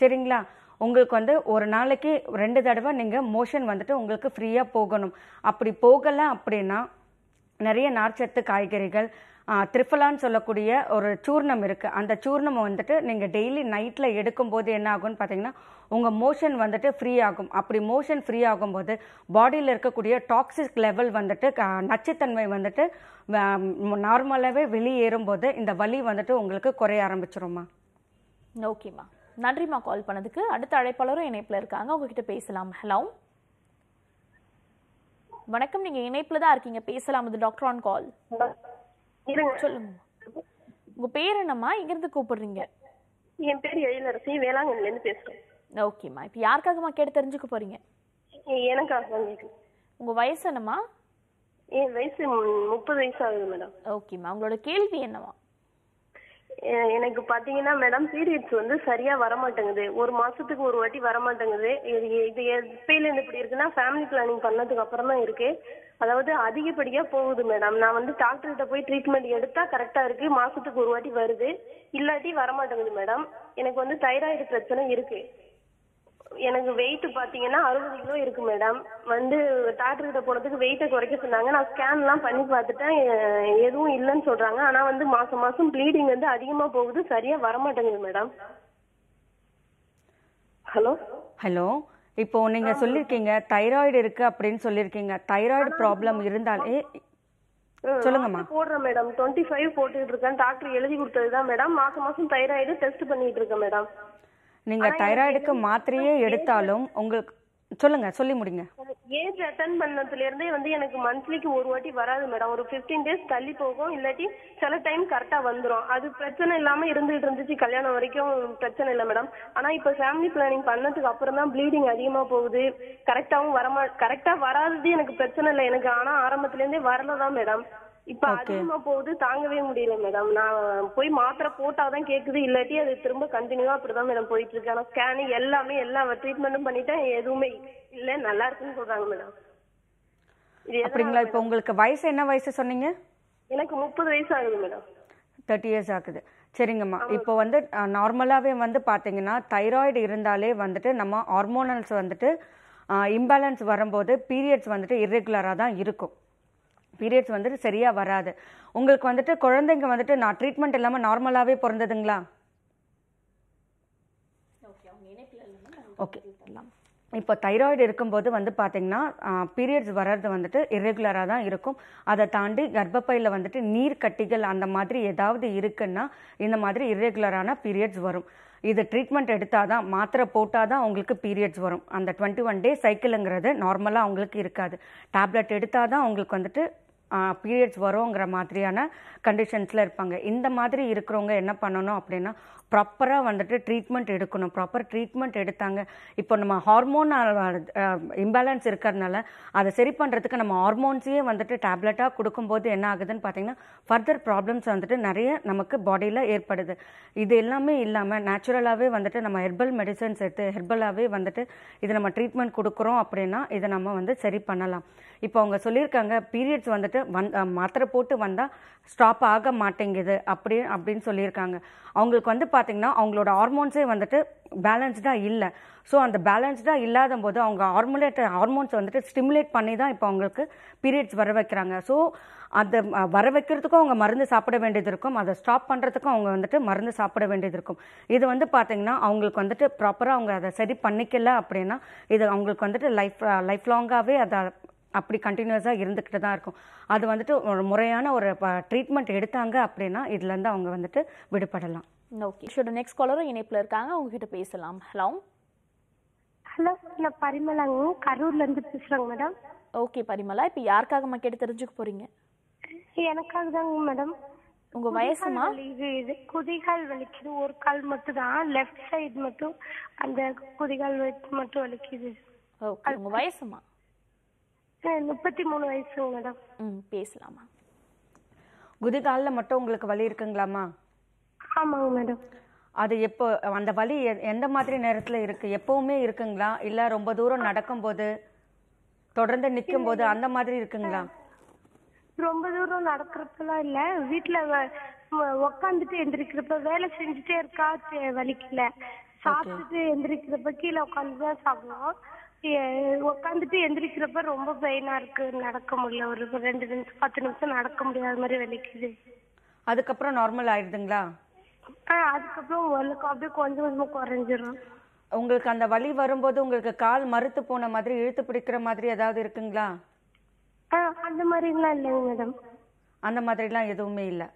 சரிங்களா? உங்களுக்கு வந்து ஒரு நாளைக்கு ரெண்டு தடவை நீங்கள் மோஷன் வந்துட்டு உங்களுக்கு ஃப்ரீயாக போகணும். அப்படி போகலை அப்படின்னா நிறைய நார்ச்சத்து காய்கறிகள் த்ரிஃபலான்னு சொல்லக்கூடிய ஒரு சூர்ணம் இருக்குது அந்த சூர்ணம் வந்துட்டு நீங்கள் டெய்லி நைட்டில் எடுக்கும்போது என்ன ஆகும்னு பார்த்தீங்கன்னா உங்கள் மோஷன் வந்துட்டு ஃப்ரீ ஆகும். அப்படி மோஷன் ஃப்ரீ ஆகும்போது பாடியில் இருக்கக்கூடிய டாக்ஸிக் லெவல் வந்துட்டு நச்சுத்தன்மை வந்துட்டு நார்மலாகவே வெளியேறும்போது இந்த வலி வந்துட்டு உங்களுக்கு குறைய ஆரம்பிச்சிரும்மா. ஓகேம்மா நன்றிம்மா கால் பண்ணதுக்கு. அடுத்த அழைப்பாளரும் இணைப்பில் இருக்காங்க. உங்ககிட்ட பேசலாம். ஹலோ வணக்கம். நீங்கள் இணைப்பில் தான் இருக்கீங்க. பேசலாம். இது டாக்டர் ஆன் கால் சொல்லுங்க. உங்க பேர் என்னம்மா? எங்க இருந்து கூப்பிடுறீங்க? என் பேர் எழிலரசி வேளாங்கண்ணில இருந்து பேசுறேன் ஓகேம்மா. இப்போ யாருக்காகம்மா கேட்டு தெரிஞ்சுக்க போறீங்க? எனக்காக. உங்க வயசு என்னம்மா? என் வயசு முப்பது வயசு ஆகுது மேடம். ஓகேம்மா. உங்களோட கேள்வி என்னவா எ- எனக்கு பாத்தீங்கன்னா மேடம் பீரியட்ஸ் வந்து சரியா வர மாட்டேங்குது ஒரு மாசத்துக்கு ஒரு வாட்டி வர மாட்டேங்குது இது இது எப்பயில இருந்து இப்படி இருக்குன்னா ஃபேமிலி பிளானிங் பண்ணதுக்கு அப்புறம் தான் இருக்கு. அதாவது அதிகப்படியா போகுது மேடம் நான் வந்து டாக்டர் கிட்ட போய் ட்ரீட்மெண்ட் எடுத்தா கரெக்டா இருக்கு. மாசத்துக்கு ஒரு வாட்டி வருது. இல்லாட்டி வர மாட்டேங்குது மேடம் எனக்கு வந்து தைராய்டு பிரச்சனை இருக்கு. எனக்கு வெயிட் பாத்தீங்கன்னா அறுபது கிலோ இருக்கு மேடம் வந்து டாக்டர் கிட்ட போனதுக்கு வெயிட்டை குறைக்க சொன்னாங்க. நான் ஸ்கேன் எல்லாம் பண்ணி பார்த்துட்டேன். எதுவும் இல்லைன்னு சொல்றாங்க. ஆனா வந்து மாசம் மாசம் ப்ளீடிங் வந்து அதிகமா போகுது. சரியா வர மாட்டேங்குது மேடம் ஹலோ? ஹலோ? இப்போ நீங்க சொல்லிருக்கீங்க தைராய்டு இருக்கு அப்படின்னு சொல்லிருக்கீங்க. தைராய்டு ப்ராப்ளம் இருந்தாலே சொல்லுங்கம்மா போடுறேன் மேடம் டுவெண்ட்டி ஃபைவ் போட்டுட்டு இருக்கேன். டாக்டர் எழுதி கொடுத்ததுதான் மேடம் மாசம் மாசம் தைராய்டு டெஸ்ட் பண்ணிட்டு இருக்கேன் மேடம் நீங்க தைராய்டுக்கு மாத்திரையே எடுத்தாலும் உங்களுக்கு சொல்லுங்க சொல்லி முடிங்க. ஏஜ் அட்டன் பண்ணதுல இருந்தே வந்து எனக்கு மந்த்லிக்கு ஒரு வாட்டி வராது மேடம் ஒரு 15 டேஸ் தள்ளி போகும் இல்லாட்டி சில டைம் கரெக்டா வந்துரும். அது பிரச்சனை இல்லாம இருந்துட்டு இருந்துச்சு கல்யாணம் வரைக்கும் பிரச்சனை இல்லை மேடம் ஆனா இப்ப ஃபேமிலி பிளானிங் பண்ணதுக்கு அப்புறம் தான் ப்ளீடிங் அதிகமா போகுது. கரெக்டாவும் வரமா கரெக்டா வராதது எனக்கு பிரச்சனை இல்லை. எனக்கு ஆனா ஆரம்பத்துல இருந்தே வரலதான் மேடம் இப்ப அதிகமா போகுது தாங்கவே முடியல மேடம் நான் போய் மாத்திரை போட்டாதான் கேக்குது இல்லாட்டி அது திரும்ப கண்டினியூவா அப்படிதான் மேடம் போயிட்டு இருக்கு ஆனா ஸ்கேன் எல்லாமே எல்லா ட்ரீட்மெண்ட்டும் பண்ணிட்டேன் எதுவுமே இல்ல நல்லா இருக்குன்னு சொல்றாங்க மேடம் அப்படிங்களா இப்போ உங்களுக்கு வயசு என்ன வயசு சொன்னீங்க? எனக்கு முப்பது வயசு ஆகுது மேடம் தேர்ட்டி இயர்ஸ் ஆகுது. சரிங்கம்மா. இப்போ வந்து நார்மலாகவே வந்து பார்த்தீங்கன்னா தைராய்டு இருந்தாலே வந்துட்டு நம்ம ஹார்மோனல்ஸ் வந்துட்டு இம்பேலன்ஸ் வரும்போது பீரியட்ஸ் வந்துட்டு இர்ரெகுலராக தான் இருக்கும். பீரியட்ஸ் வந்துட்டு சரியாக வராது. உங்களுக்கு வந்துட்டு குழந்தைங்க வந்துட்டு நான் ட்ரீட்மெண்ட் இல்லாமல் நார்மலாகவே பிறந்ததுங்களா? ஓகே இப்போ தைராய்டு இருக்கும்போது வந்து பார்த்தீங்கன்னா பீரியட்ஸ் வர்றது வந்துட்டு இரெகுலராக தான் இருக்கும். அதை தாண்டி கர்ப்பப்பையில் வந்துட்டு நீர் கட்டிகள் அந்த மாதிரி ஏதாவது இருக்குன்னா இந்த மாதிரி இரெகுலரான பீரியட்ஸ் வரும். இது ட்ரீட்மெண்ட் எடுத்தால் தான் மாத்திரை போட்டால் தான் அவங்களுக்கு பீரியட்ஸ் வரும். அந்த டுவெண்ட்டி ஒன் டே சைக்கிளுங்கிறது நார்மலாக அவங்களுக்கு இருக்காது. டேப்லெட் எடுத்தால் தான் அவங்களுக்கு வந்துட்டு பீரியட்ஸ் வருங்கிற மாதிரியான கண்டிஷன்ஸில் இருப்பாங்க. இந்த மாதிரி இருக்கிறவங்க என்ன பண்ணணும் அப்படின்னா ப்ராப்பராக வந்துட்டு ட்ரீட்மெண்ட் எடுக்கணும். ப்ராப்பர் ட்ரீட்மெண்ட் எடுத்தாங்க. இப்போ நம்ம ஹார்மோன் இம்பேலன்ஸ் இருக்கிறதுனால அதை சரி பண்ணுறதுக்கு நம்ம ஹார்மோன்ஸையே வந்துட்டு டேப்லெட்டாக கொடுக்கும்போது என்ன ஆகுதுன்னு பார்த்தீங்கன்னா ஃபர்தர் ப்ராப்ளம்ஸ் வந்துட்டு நிறைய நமக்கு பாடியில் ஏற்படுது. இது எல்லாமே இல்லாமல் நேச்சுரலாகவே வந்துட்டு நம்ம ஹெர்பல் மெடிசன்ஸ் எடுத்து ஹெர்பலாகவே வந்துட்டு இது நம்ம ட்ரீட்மெண்ட் கொடுக்குறோம் அப்படின்னா இதை நம்ம வந்து சரி பண்ணலாம். இப்போ அவங்க சொல்லியிருக்காங்க பீரியட்ஸ் வந்துட்டு வந் மாத்திரை போட்டு வந்தால் ஸ்டாப் ஆக மாட்டேங்குது அப்படி அப்படின்னு சொல்லியிருக்காங்க. அவங்களுக்கு வந்து பார்த்திங்கன்னா அவங்களோட ஹார்மோன்ஸே வந்துட்டு பேலன்ஸ்டாக இல்லை. ஸோ அந்த பேலன்ஸ்டாக இல்லாத போது அவங்க ஹார்மோலேட் ஹார்மோன்ஸ் வந்துட்டு ஸ்டிமுலேட் பண்ணி தான் இப்போ அவங்களுக்கு பீரியட்ஸ் வர வைக்கிறாங்க. ஸோ அந்த வர வைக்கிறதுக்கும் அவங்க மருந்து சாப்பிட வேண்டியது இருக்கும். அதை ஸ்டாப் பண்ணுறதுக்கும் அவங்க வந்துட்டு மருந்து சாப்பிட வேண்டியது இருக்கும். இது வந்து பார்த்திங்கன்னா அவங்களுக்கு வந்துட்டு ப்ராப்பராக அவங்க அதை சரி பண்ணிக்கல அப்படின்னா இது அவங்களுக்கு வந்துட்டு லைஃப் லைஃப் லாங்காகவே அதை அப்படி கண்டினியூஸாக இருந்துக்கிட்டு தான் இருக்கும். அது வந்துட்டு ஒரு முறையான ஒரு ட்ரீட்மெண்ட் எடுத்தாங்க அப்படின்னா இதுலேருந்து அவங்க வந்துட்டு விடுபடலாம். ஓகே ஷோட நெக்ஸ்ட் காலரும் இணைப்பில் இருக்காங்க. உங்ககிட்ட பேசலாம். ஹலோ ஹலோ நான் பரிமளாங்க. கரூர்ல இருந்து பேசுறேங்க மேடம் ஓகே பரிமலா இப்போ யாருக்காகம்மா கேட்டு தெரிஞ்சுக்க போறீங்க? எனக்காக தாங்க மேடம் உங்க வயசுமா? இது குதிகால் வலிக்குது. ஒரு கால் மட்டும் தான் லெஃப்ட் சைடு மட்டும் அந்த குதிகால் வச்சு மட்டும் வலிக்குது. ஓகே உங்க வயசுமா? முப்பத்தி மூணு வயசுங்க மேடம் ம் பேசலாமா? குதிகாலில் மட்டும் உங்களுக்கு வலி இருக்குங்களாம்மா? ஆமாங்க மேடம் அது எப்போ அந்த வலி எந்த மாதிரி நேரத்தில் இருக்கு? எப்பவுமே இருக்குங்களா? இல்லை ரொம்ப தூரம் நடக்கும்போது தொடர்ந்து நிற்கும் போது அந்த மாதிரி இருக்குங்களா? ரொம்ப தூரம் நடக்கிறப்பெல்லாம் இல்ல. வீட்டுல உக்காந்துட்டு எந்திரிக்கிறப்ப வேலை செஞ்சுட்டே இருக்கா? வலிக்கல. சாப்பிட்டுட்டு எந்திரிக்கிறப்ப கீழே உட்காந்து தான் சாப்பிடுவோம். உட்காந்துட்டு எந்திரிக்கிறப்ப ரொம்ப பெயினா இருக்கு. நடக்க முடியல. ஒரு ரெண்டு நிமிஷம் பத்து நிமிஷம் நடக்க முடியாத மாதிரி வலிக்குது. அதுக்கப்புறம் நார்மல் ஆயிடுதுங்களா? அதுக்கப்புறம் வலிக்கும் அப்படியே கொஞ்சம் கொஞ்சமா குறைஞ்சிரும். உங்களுக்கு அந்த வலி வரும்போது உங்களுக்கு கால் மறுத்து போன மாதிரி இழுத்து பிடிக்கிற மாதிரி ஏதாவது இருக்குங்களா? அந்த மாதிரிலாம் இல்லைங்க மேடம். அந்த மாதிரிலாம் எதுவுமே இல்லை.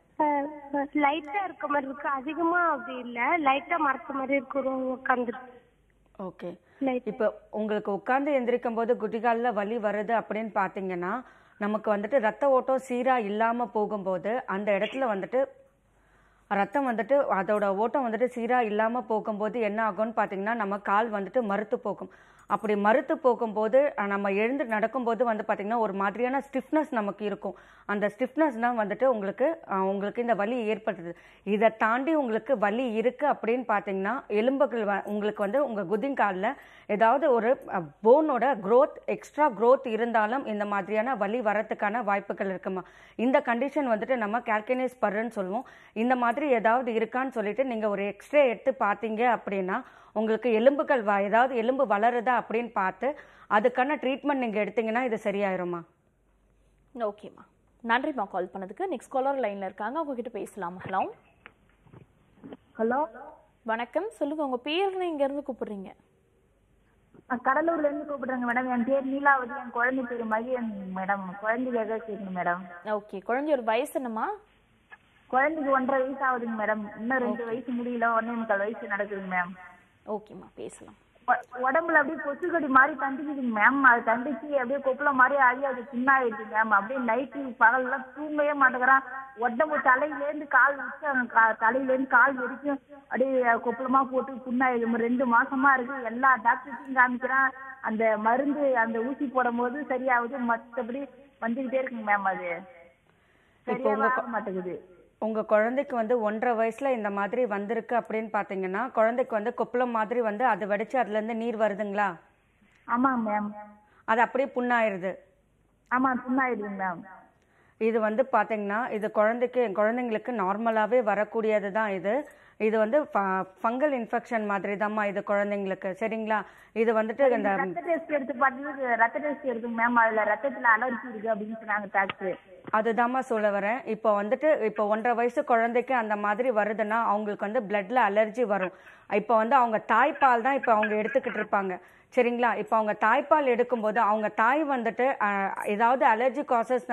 லைட்டா இருக்க மாதிரி இருக்கு. அதிகமா அப்படி இல்ல. லைட்டா மறக்க மாதிரி இருக்கு உட்காந்துருக்கு ஓகே. இப்போ உங்களுக்கு உட்கார்ந்து எந்திரிக்கும் போது குதிகாலில் வலி வருது அப்படின்னு பார்த்தீங்கன்னா நமக்கு வந்துட்டு ரத்த ஓட்டம் சீராக இல்லாமல் போகும்போது அந்த இடத்துல வந்துட்டு ரத்தம் வந்துட்டு அதோட ஓட்டம் வந்துட்டு சீராக இல்லாமல் போகும்போது என்ன ஆகும்னு பார்த்தீங்கன்னா நம்ம கால் வந்துட்டு மறுத்து போகும். அப்படி மறுத்து போகும்போது நம்ம எழுந்து நடக்கும்போது வந்து பார்த்திங்கன்னா ஒரு மாதிரியான ஸ்டிஃப்னஸ் நமக்கு இருக்கும். அந்த ஸ்டிஃப்னஸ் தான் வந்துட்டு உங்களுக்கு உங்களுக்கு இந்த வலி ஏற்படுத்துது. இதை தாண்டி உங்களுக்கு வலி இருக்குது அப்படின்னு பார்த்தீங்கன்னா எலும்புகள் வ- உங்களுக்கு வந்து உங்கள் குதிங்காலில் ஏதாவது ஒரு போனோட க்ரோத் எக்ஸ்ட்ரா க்ரோத் இருந்தாலும் இந்த மாதிரியான வலி வரத்துக்கான வாய்ப்புகள் இருக்குமா? இந்த கண்டிஷன் வந்துட்டு நம்ம கேல்கனேஸ் பருன்னு சொல்லுவோம். இந்த மாதிரி ஏதாவது இருக்கான்னு சொல்லிட்டு நீங்கள் ஒரு எக்ஸ்ரே எடுத்து பார்த்தீங்க அப்படின்னா உங்களுக்கு எலும்புகள் வ- ஏதாவது எலும்பு வளருதா அப்படின்னு பார்த்து அதுக்கான ட்ரீட்மெண்ட் நீங்கள் எடுத்தீங்கன்னா இது சரியாயிருமா ஓகேம்மா நன்றிம்மா கால் பண்ணதுக்கு. நெக்ஸ்ட் காலர் லைன்ல இருக்காங்க. உங்ககிட்ட பேசலாம். ஹலோ ஹலோ வணக்கம். சொல்லுங்க உங்க பேர் இங்க இருந்து கூப்பிடுறீங்க கடலூர்ல இருந்து கூப்பிடுறேங்க மேடம். என் பேர் நீலாவதி. என் குழந்தை பேர் மகிழன் மேடம். குழந்தைக்காக கேட்கணும் மேடம். ஓகே குழந்தையோட வயசு என்னம்மா? குழந்தைக்கு ஒன்றரை வயசு ஆகுதுங்க மேடம். இன்னும் ரெண்டு வயசு முடியல. ஒன்னே முக்கால் வயசு நடக்குதுங்க மேம். ஓகேம்மா பேசலாம். உடம்புல அப்படியே கொசுக்கடி மாதிரி தண்டிக்குதுங்க மேம் அது தண்டிச்சு அப்படியே கொப்பள மாதிரி ஆகி அது சின்னாயிடுது மேம் அப்படியே நைட்டு பகல்லாம் தூங்கவே மாட்டேங்கிறான். உடம்பு தலையிலேருந்து கால் வச்சு தலையிலேருந்து கால் வரைக்கும் அப்படியே கொப்பளமா போட்டு புண்ணாயிடுது ரெண்டு மாசமா இருக்கு. எல்லா டாக்டர்ஸையும் காமிக்கிறான். அந்த மருந்து அந்த ஊசி போடும் போது சரியாகுது. மற்றபடி வந்துகிட்டே இருக்குங்க மேம் அது. இப்போ உங்க சரியாவே கொ- ஆக மாட்டேங்குது. உங்க குழந்தைக்கு வந்து ஒன்றரை வயசுல இந்த மாதிரி வந்திருக்கு அப்படின்னு பார்த்தீங்கன்னா குழந்தைக்கு வந்து கொப்பளம் மாதிரி வந்து அது வெடிச்சு அதுல இருந்து நீர் வருதுங்களா? ஆமாங்க மேம் அது அப்படியே புண்ணாயிருது. ஆமா புண்ணாயிடுதுங்க மேம் இது வந்து பார்த்தீங்கன்னா இது குழந்தைக்கு குழந்தைங்களுக்கு நார்மலாகவே வரக்கூடியது தான் இது. இது வந்து ஃபங்கல் இன்ஃபெக்ஷன் மாதிரி தாம்மா இது குழந்தைங்களுக்கு. சரிங்களா? இது வந்துட்டு இந்த ரத்த டெஸ்ட் எடுத்து பார்த்தது ரத்த டெஸ்ட் எடுத்து மேம் அதுல ரத்தத்துல அலர்ஜி இருக்கு அப்படின்னு சொன்னாங்க டாக்டர். அதுதாம்மா சொல்ல வரேன். இப்போ வந்துட்டு இப்போ ஒன்றரை வயசு குழந்தைக்கு அந்த மாதிரி வருதுன்னா அவங்களுக்கு வந்து பிளட்ல அலர்ஜி வரும். இப்போ வந்து அவங்க தாய்ப்பால் தான் இப்போ அவங்க எடுத்துக்கிட்டு இருப்பாங்க. சரிங்களா? இப்போ அவங்க தாய்ப்பால் எடுக்கும்போது அவங்க தாய் வந்துட்டு ஏதாவது அலர்ஜி காசஸ்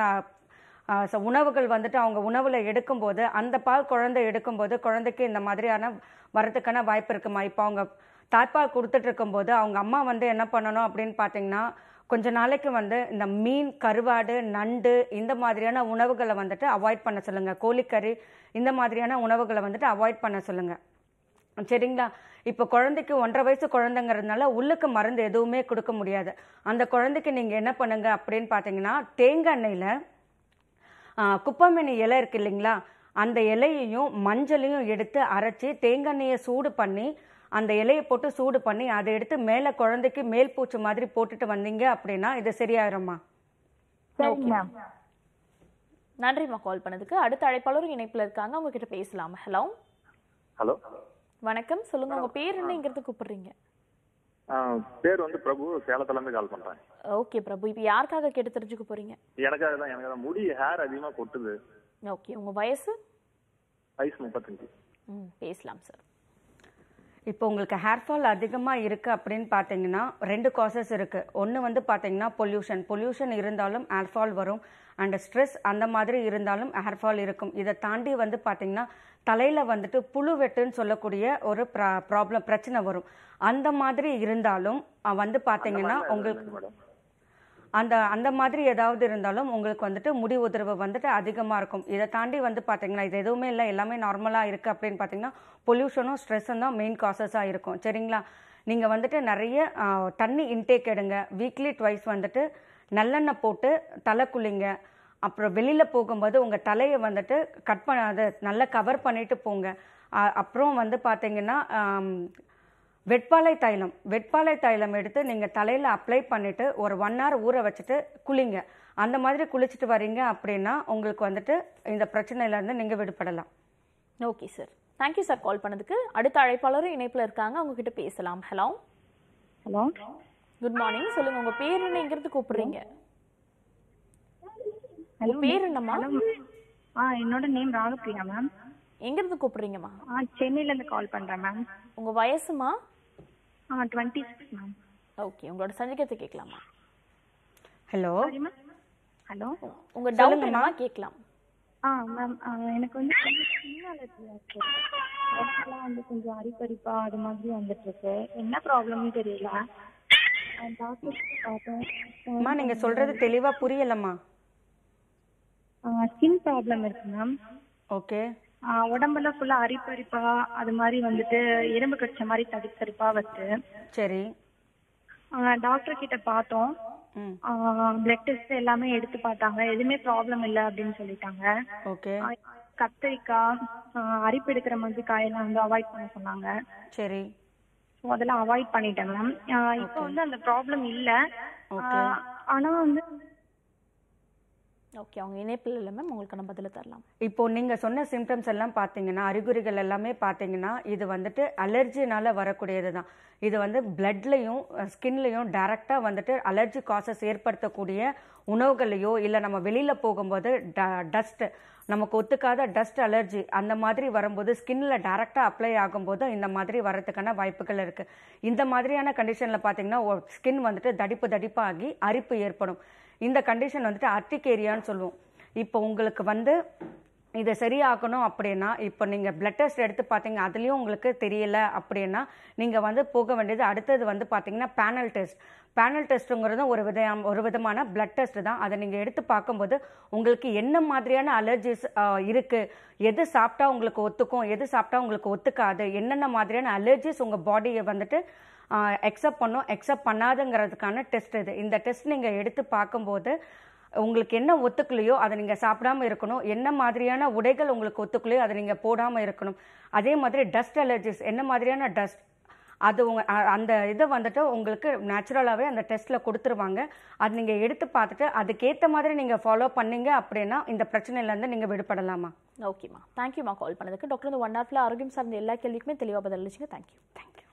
உணவுகள் வந்துட்டு அவங்க உணவில் எடுக்கும்போது அந்த பால் குழந்தை எடுக்கும்போது குழந்தைக்கு இந்த மாதிரியான வரதுக்கான வாய்ப்பு இருக்குமா? இப்போ அவங்க தாய்ப்பால் கொடுத்துட்டு இருக்கும்போது அவங்க அம்மா வந்து என்ன பண்ணணும் அப்படின்னு பார்த்தீங்கன்னா கொஞ்ச நாளைக்கு வந்து இந்த மீன் கருவாடு நண்டு இந்த மாதிரியான உணவுகளை வந்துட்டு அவாய்ட் பண்ண சொல்லுங்க. கோழிக்கறி இந்த மாதிரியான உணவுகளை வந்துட்டு அவாய்ட் பண்ண சொல்லுங்க. சரிங்களா? இப்போ குழந்தைக்கு ஒன்றரை வயசு குழந்தைங்கிறதுனால உள்ளுக்கு மருந்து எதுவுமே கொடுக்க முடியாது. அந்த குழந்தைக்கு நீங்கள் என்ன பண்ணுங்க அப்படின்னு பார்த்தீங்கன்னா தேங்காய் எண்ணெயில் குப்பமேனி இலை இருக்கு இல்லைங்களா? அந்த இலையையும் மஞ்சளையும் எடுத்து அரைச்சி தேங்காய் எண்ணெயை சூடு பண்ணி அந்த இலையை போட்டு சூடு பண்ணி அதை எடுத்து மேலே குழந்தைக்கு மேல் பூச்சு மாதிரி போட்டுட்டு வந்தீங்க அப்படின்னா இது சரியாயிரும்மா நன்றிம்மா கால் பண்ணதுக்கு. அடுத்த அழைப்பாளர் இணைப்புல இருக்காங்க. அவங்க கிட்ட பேசலாம். ஹலோ ஹலோ வணக்கம். சொல்லுங்க உங்க பேர் என்ன இங்க இருந்து கூப்பிடுறீங்க பேர் வந்து பிரபு. சேலத்துல இருந்து கால் பண்றேன். ஓகே பிரபு. இப்போ யாருக்காக கேட்டு தெரிஞ்சுக்க போறீங்க? எனக்காக தான். எனக்கு தான். முடி ஹேர் அதிகமா கொட்டுது. ஓகே உங்க வயசு? வயசு முப்பத்தஞ்சு. ம் பேசலாம் சார் இப்போ உங்களுக்கு ஹேர் ஃபால் அதிகமாக இருக்குது அப்படின்னு பார்த்தீங்கன்னா ரெண்டு காசஸ் இருக்குது ஒன்று வந்து பார்த்தீங்கன்னா பொல்யூஷன் பொல்யூஷன் இருந்தாலும் ஹேர் ஃபால் வரும். அண்ட் ஸ்ட்ரெஸ் அந்த மாதிரி இருந்தாலும் ஹேர் ஃபால் இருக்கும். இதை தாண்டி வந்து பார்த்தீங்கன்னா தலையில் வந்துட்டு புழு வெட்டுன்னு சொல்லக்கூடிய ஒரு ப்ராப்ளம் பிரச்சனை வரும். அந்த மாதிரி இருந்தாலும் வந்து பார்த்தீங்கன்னா உங்களுக்கு அந்த அந்த மாதிரி ஏதாவது இருந்தாலும் உங்களுக்கு வந்துட்டு முடி உதிர்வு வந்துட்டு அதிகமாக இருக்கும். இதை தாண்டி வந்து பார்த்தீங்கன்னா இது எதுவுமே இல்லை எல்லாமே நார்மலாக இருக்குது அப்படின்னு பார்த்தீங்கன்னா பொல்யூஷனும் ஸ்ட்ரெஸ்ஸும் தான் மெயின் காசஸாக இருக்கும். சரிங்களா? நீங்கள் வந்துட்டு நிறைய தண்ணி இன்டேக் எடுங்க. வீக்லி ட்வைஸ் வந்துட்டு நல்லெண்ணெய் போட்டு தலை குளிங்க. அப்புறம் வெளியில் போகும்போது உங்கள் தலையை வந்துட்டு கட் பண்ண அதை நல்லா கவர் பண்ணிட்டு போங்க. அப்புறம் வந்து பார்த்தீங்கன்னா வெட்பாலை தைலம். வெட்பாலை தைலம் எடுத்து நீங்கள் தலையில் அப்ளை பண்ணிவிட்டு ஒரு ஒன் hour ஊற வச்சுட்டு குளிங்க. அந்த மாதிரி குளிச்சுட்டு வரீங்க அப்படின்னா உங்களுக்கு வந்துட்டு இந்த பிரச்சனையிலேருந்து நீங்கள் விடுபடலாம். Okay sir thank you sir call பண்ணதுக்கு. அடுத்த அழைப்பாளரும் இணைப்புல இருக்காங்க. அவங்க கிட்ட பேசலாம். ஹலோ ஹலோ குட் மார்னிங் சொல்லுங்க உங்க பேர் என்ன? எங்க இருந்து கூப்பிடுறீங்க பேர் என்னம்மா? ஆ என்னோட நேம் ராகப்பிரியா மேம் எங்க இருந்து கூப்பிடுறீங்கம்மா? ஆ சென்னையில இருந்து கால் பண்றேன் மேம் உங்க வயசுமா? ஆ டுவெண்ட்டி சிக்ஸ் மேம் ஓகே உங்களோட சந்தேகத்தை கேட்கலாமா? ஹலோ ஹலோ உங்க டவுட் கேட்கலாம். ஆ மேம் எனக்கு வந்து ஸ்கின் அலர்ஜி இருக்கு. வந்து கொஞ்சம் அரிப்பரிப்பா அது மாதிரி வந்துட்டு இருக்கு. என்ன ப்ராப்ளம்னு தெரியல. அம்மா நீங்கள் சொல்கிறது தெளிவாக புரியலம்மா. ஸ்கின் ப்ராப்ளம் இருக்கு மேம் ஓகே உடம்புல ஃபுல்லா அரிப்பரிப்பா அது மாதிரி வந்துட்டு எறும்பு கடிச்ச மாதிரி தடிப்பா வருது சரி. டாக்டர் கிட்ட பார்த்தோம். பிளட் டெஸ்ட் எல்லாமே எடுத்து பார்த்தாங்க. எதுவுமே ப்ராப்ளம் இல்லை அப்படின்னு சொல்லிட்டாங்க. ஓகே. கத்தரிக்காய் அரிப்பு எடுக்கிற மாதிரி காயெல்லாம் வந்து அவாய்ட் பண்ண சொன்னாங்க. சரி. அதெல்லாம் அவாய்ட் பண்ணிட்டேன் மேம் இப்போ வந்து அந்த ப்ராப்ளம் இல்லை. ஆனா வந்து ஓகே அவங்க இணைப்பில் இல்லை மேம் உங்களுக்கு நம்ம பதில் தரலாம். இப்போ நீங்கள் சொன்ன சிம்டம்ஸ் எல்லாம் பார்த்தீங்கன்னா அறிகுறிகள் எல்லாமே பார்த்தீங்கன்னா இது வந்துட்டு அலர்ஜினால வரக்கூடியது தான் இது வந்து பிளட்லையும் ஸ்கின்லையும் டைரக்டாக வந்துட்டு அலர்ஜி காசஸ் ஏற்படுத்தக்கூடிய உணவுகளையோ இல்லை நம்ம வெளியில் போகும்போது ட டஸ்ட்டு நமக்கு ஒத்துக்காத டஸ்ட் அலர்ஜி அந்த மாதிரி வரும்போது ஸ்கின்ல டேரெக்டாக அப்ளை ஆகும்போது இந்த மாதிரி வரதுக்கான வாய்ப்புகள் இருக்கு. இந்த மாதிரியான கண்டிஷன்ல பார்த்தீங்கன்னா ஸ்கின் வந்துட்டு தடிப்பு தடிப்பாகி அரிப்பு ஏற்படும். இந்த கண்டிஷன் வந்துட்டு அர்டிகேரியான்னு சொல்லுவோம். இப்போ உங்களுக்கு வந்து இதை சரியாக்கணும் அப்படின்னா இப்போ நீங்கள் பிளட் டெஸ்ட் எடுத்து பார்த்தீங்க அதுலேயும் உங்களுக்கு தெரியல அப்படின்னா நீங்கள் வந்து போக வேண்டியது அடுத்தது வந்து பார்த்தீங்கன்னா பேனல் டெஸ்ட் பேனல் டெஸ்ட்டுங்கிறது ஒரு வித ஒரு விதமான பிளட் டெஸ்ட் தான். அதை நீங்கள் எடுத்து பார்க்கும்போது உங்களுக்கு என்ன மாதிரியான அலர்ஜிஸ் இருக்குது எது சாப்பிட்டா உங்களுக்கு ஒத்துக்கும்? எது சாப்பிட்டா உங்களுக்கு ஒத்துக்காது? என்னென்ன மாதிரியான அலர்ஜிஸ் உங்கள் பாடியை வந்துட்டு எக்ஸப்ட் பண்ணும். எக்ஸப்ட் பண்ணாதுங்கிறதுக்கான டெஸ்ட் இது. இந்த டெஸ்ட் நீங்கள் எடுத்து பார்க்கும்போது உங்களுக்கு என்ன ஒத்துக்கலையோ அதை நீங்கள் சாப்பிடாம இருக்கணும். என்ன மாதிரியான உடைகள் உங்களுக்கு ஒத்துக்கலையோ அதை நீங்கள் போடாமல் இருக்கணும். அதே மாதிரி டஸ்ட் அலர்ஜிஸ் என்ன மாதிரியான டஸ்ட் அது உங்க அந்த இதை வந்துட்டு உங்களுக்கு நேச்சுரலாகவே அந்த டெஸ்ட்டில் கொடுத்துருவாங்க. அது நீங்கள் எடுத்து பார்த்துட்டு அதுக்கேற்ற மாதிரி நீங்கள் ஃபாலோ பண்ணீங்க அப்படின்னா இந்த பிரச்சனையிலேருந்து நீங்கள் விடுபடலாமா? ஓகேம்மா தேங்க்யூம்மா கால் பண்ணதுக்கு. டாக்டர் இந்த ஒன் ஹவர்ல ஆரோக்கியம் சார்ந்த எல்லா கேள்விக்குமே தெளிவாக பதிலளிச்சிங்க தேங்க்யூ தேங்க்யூ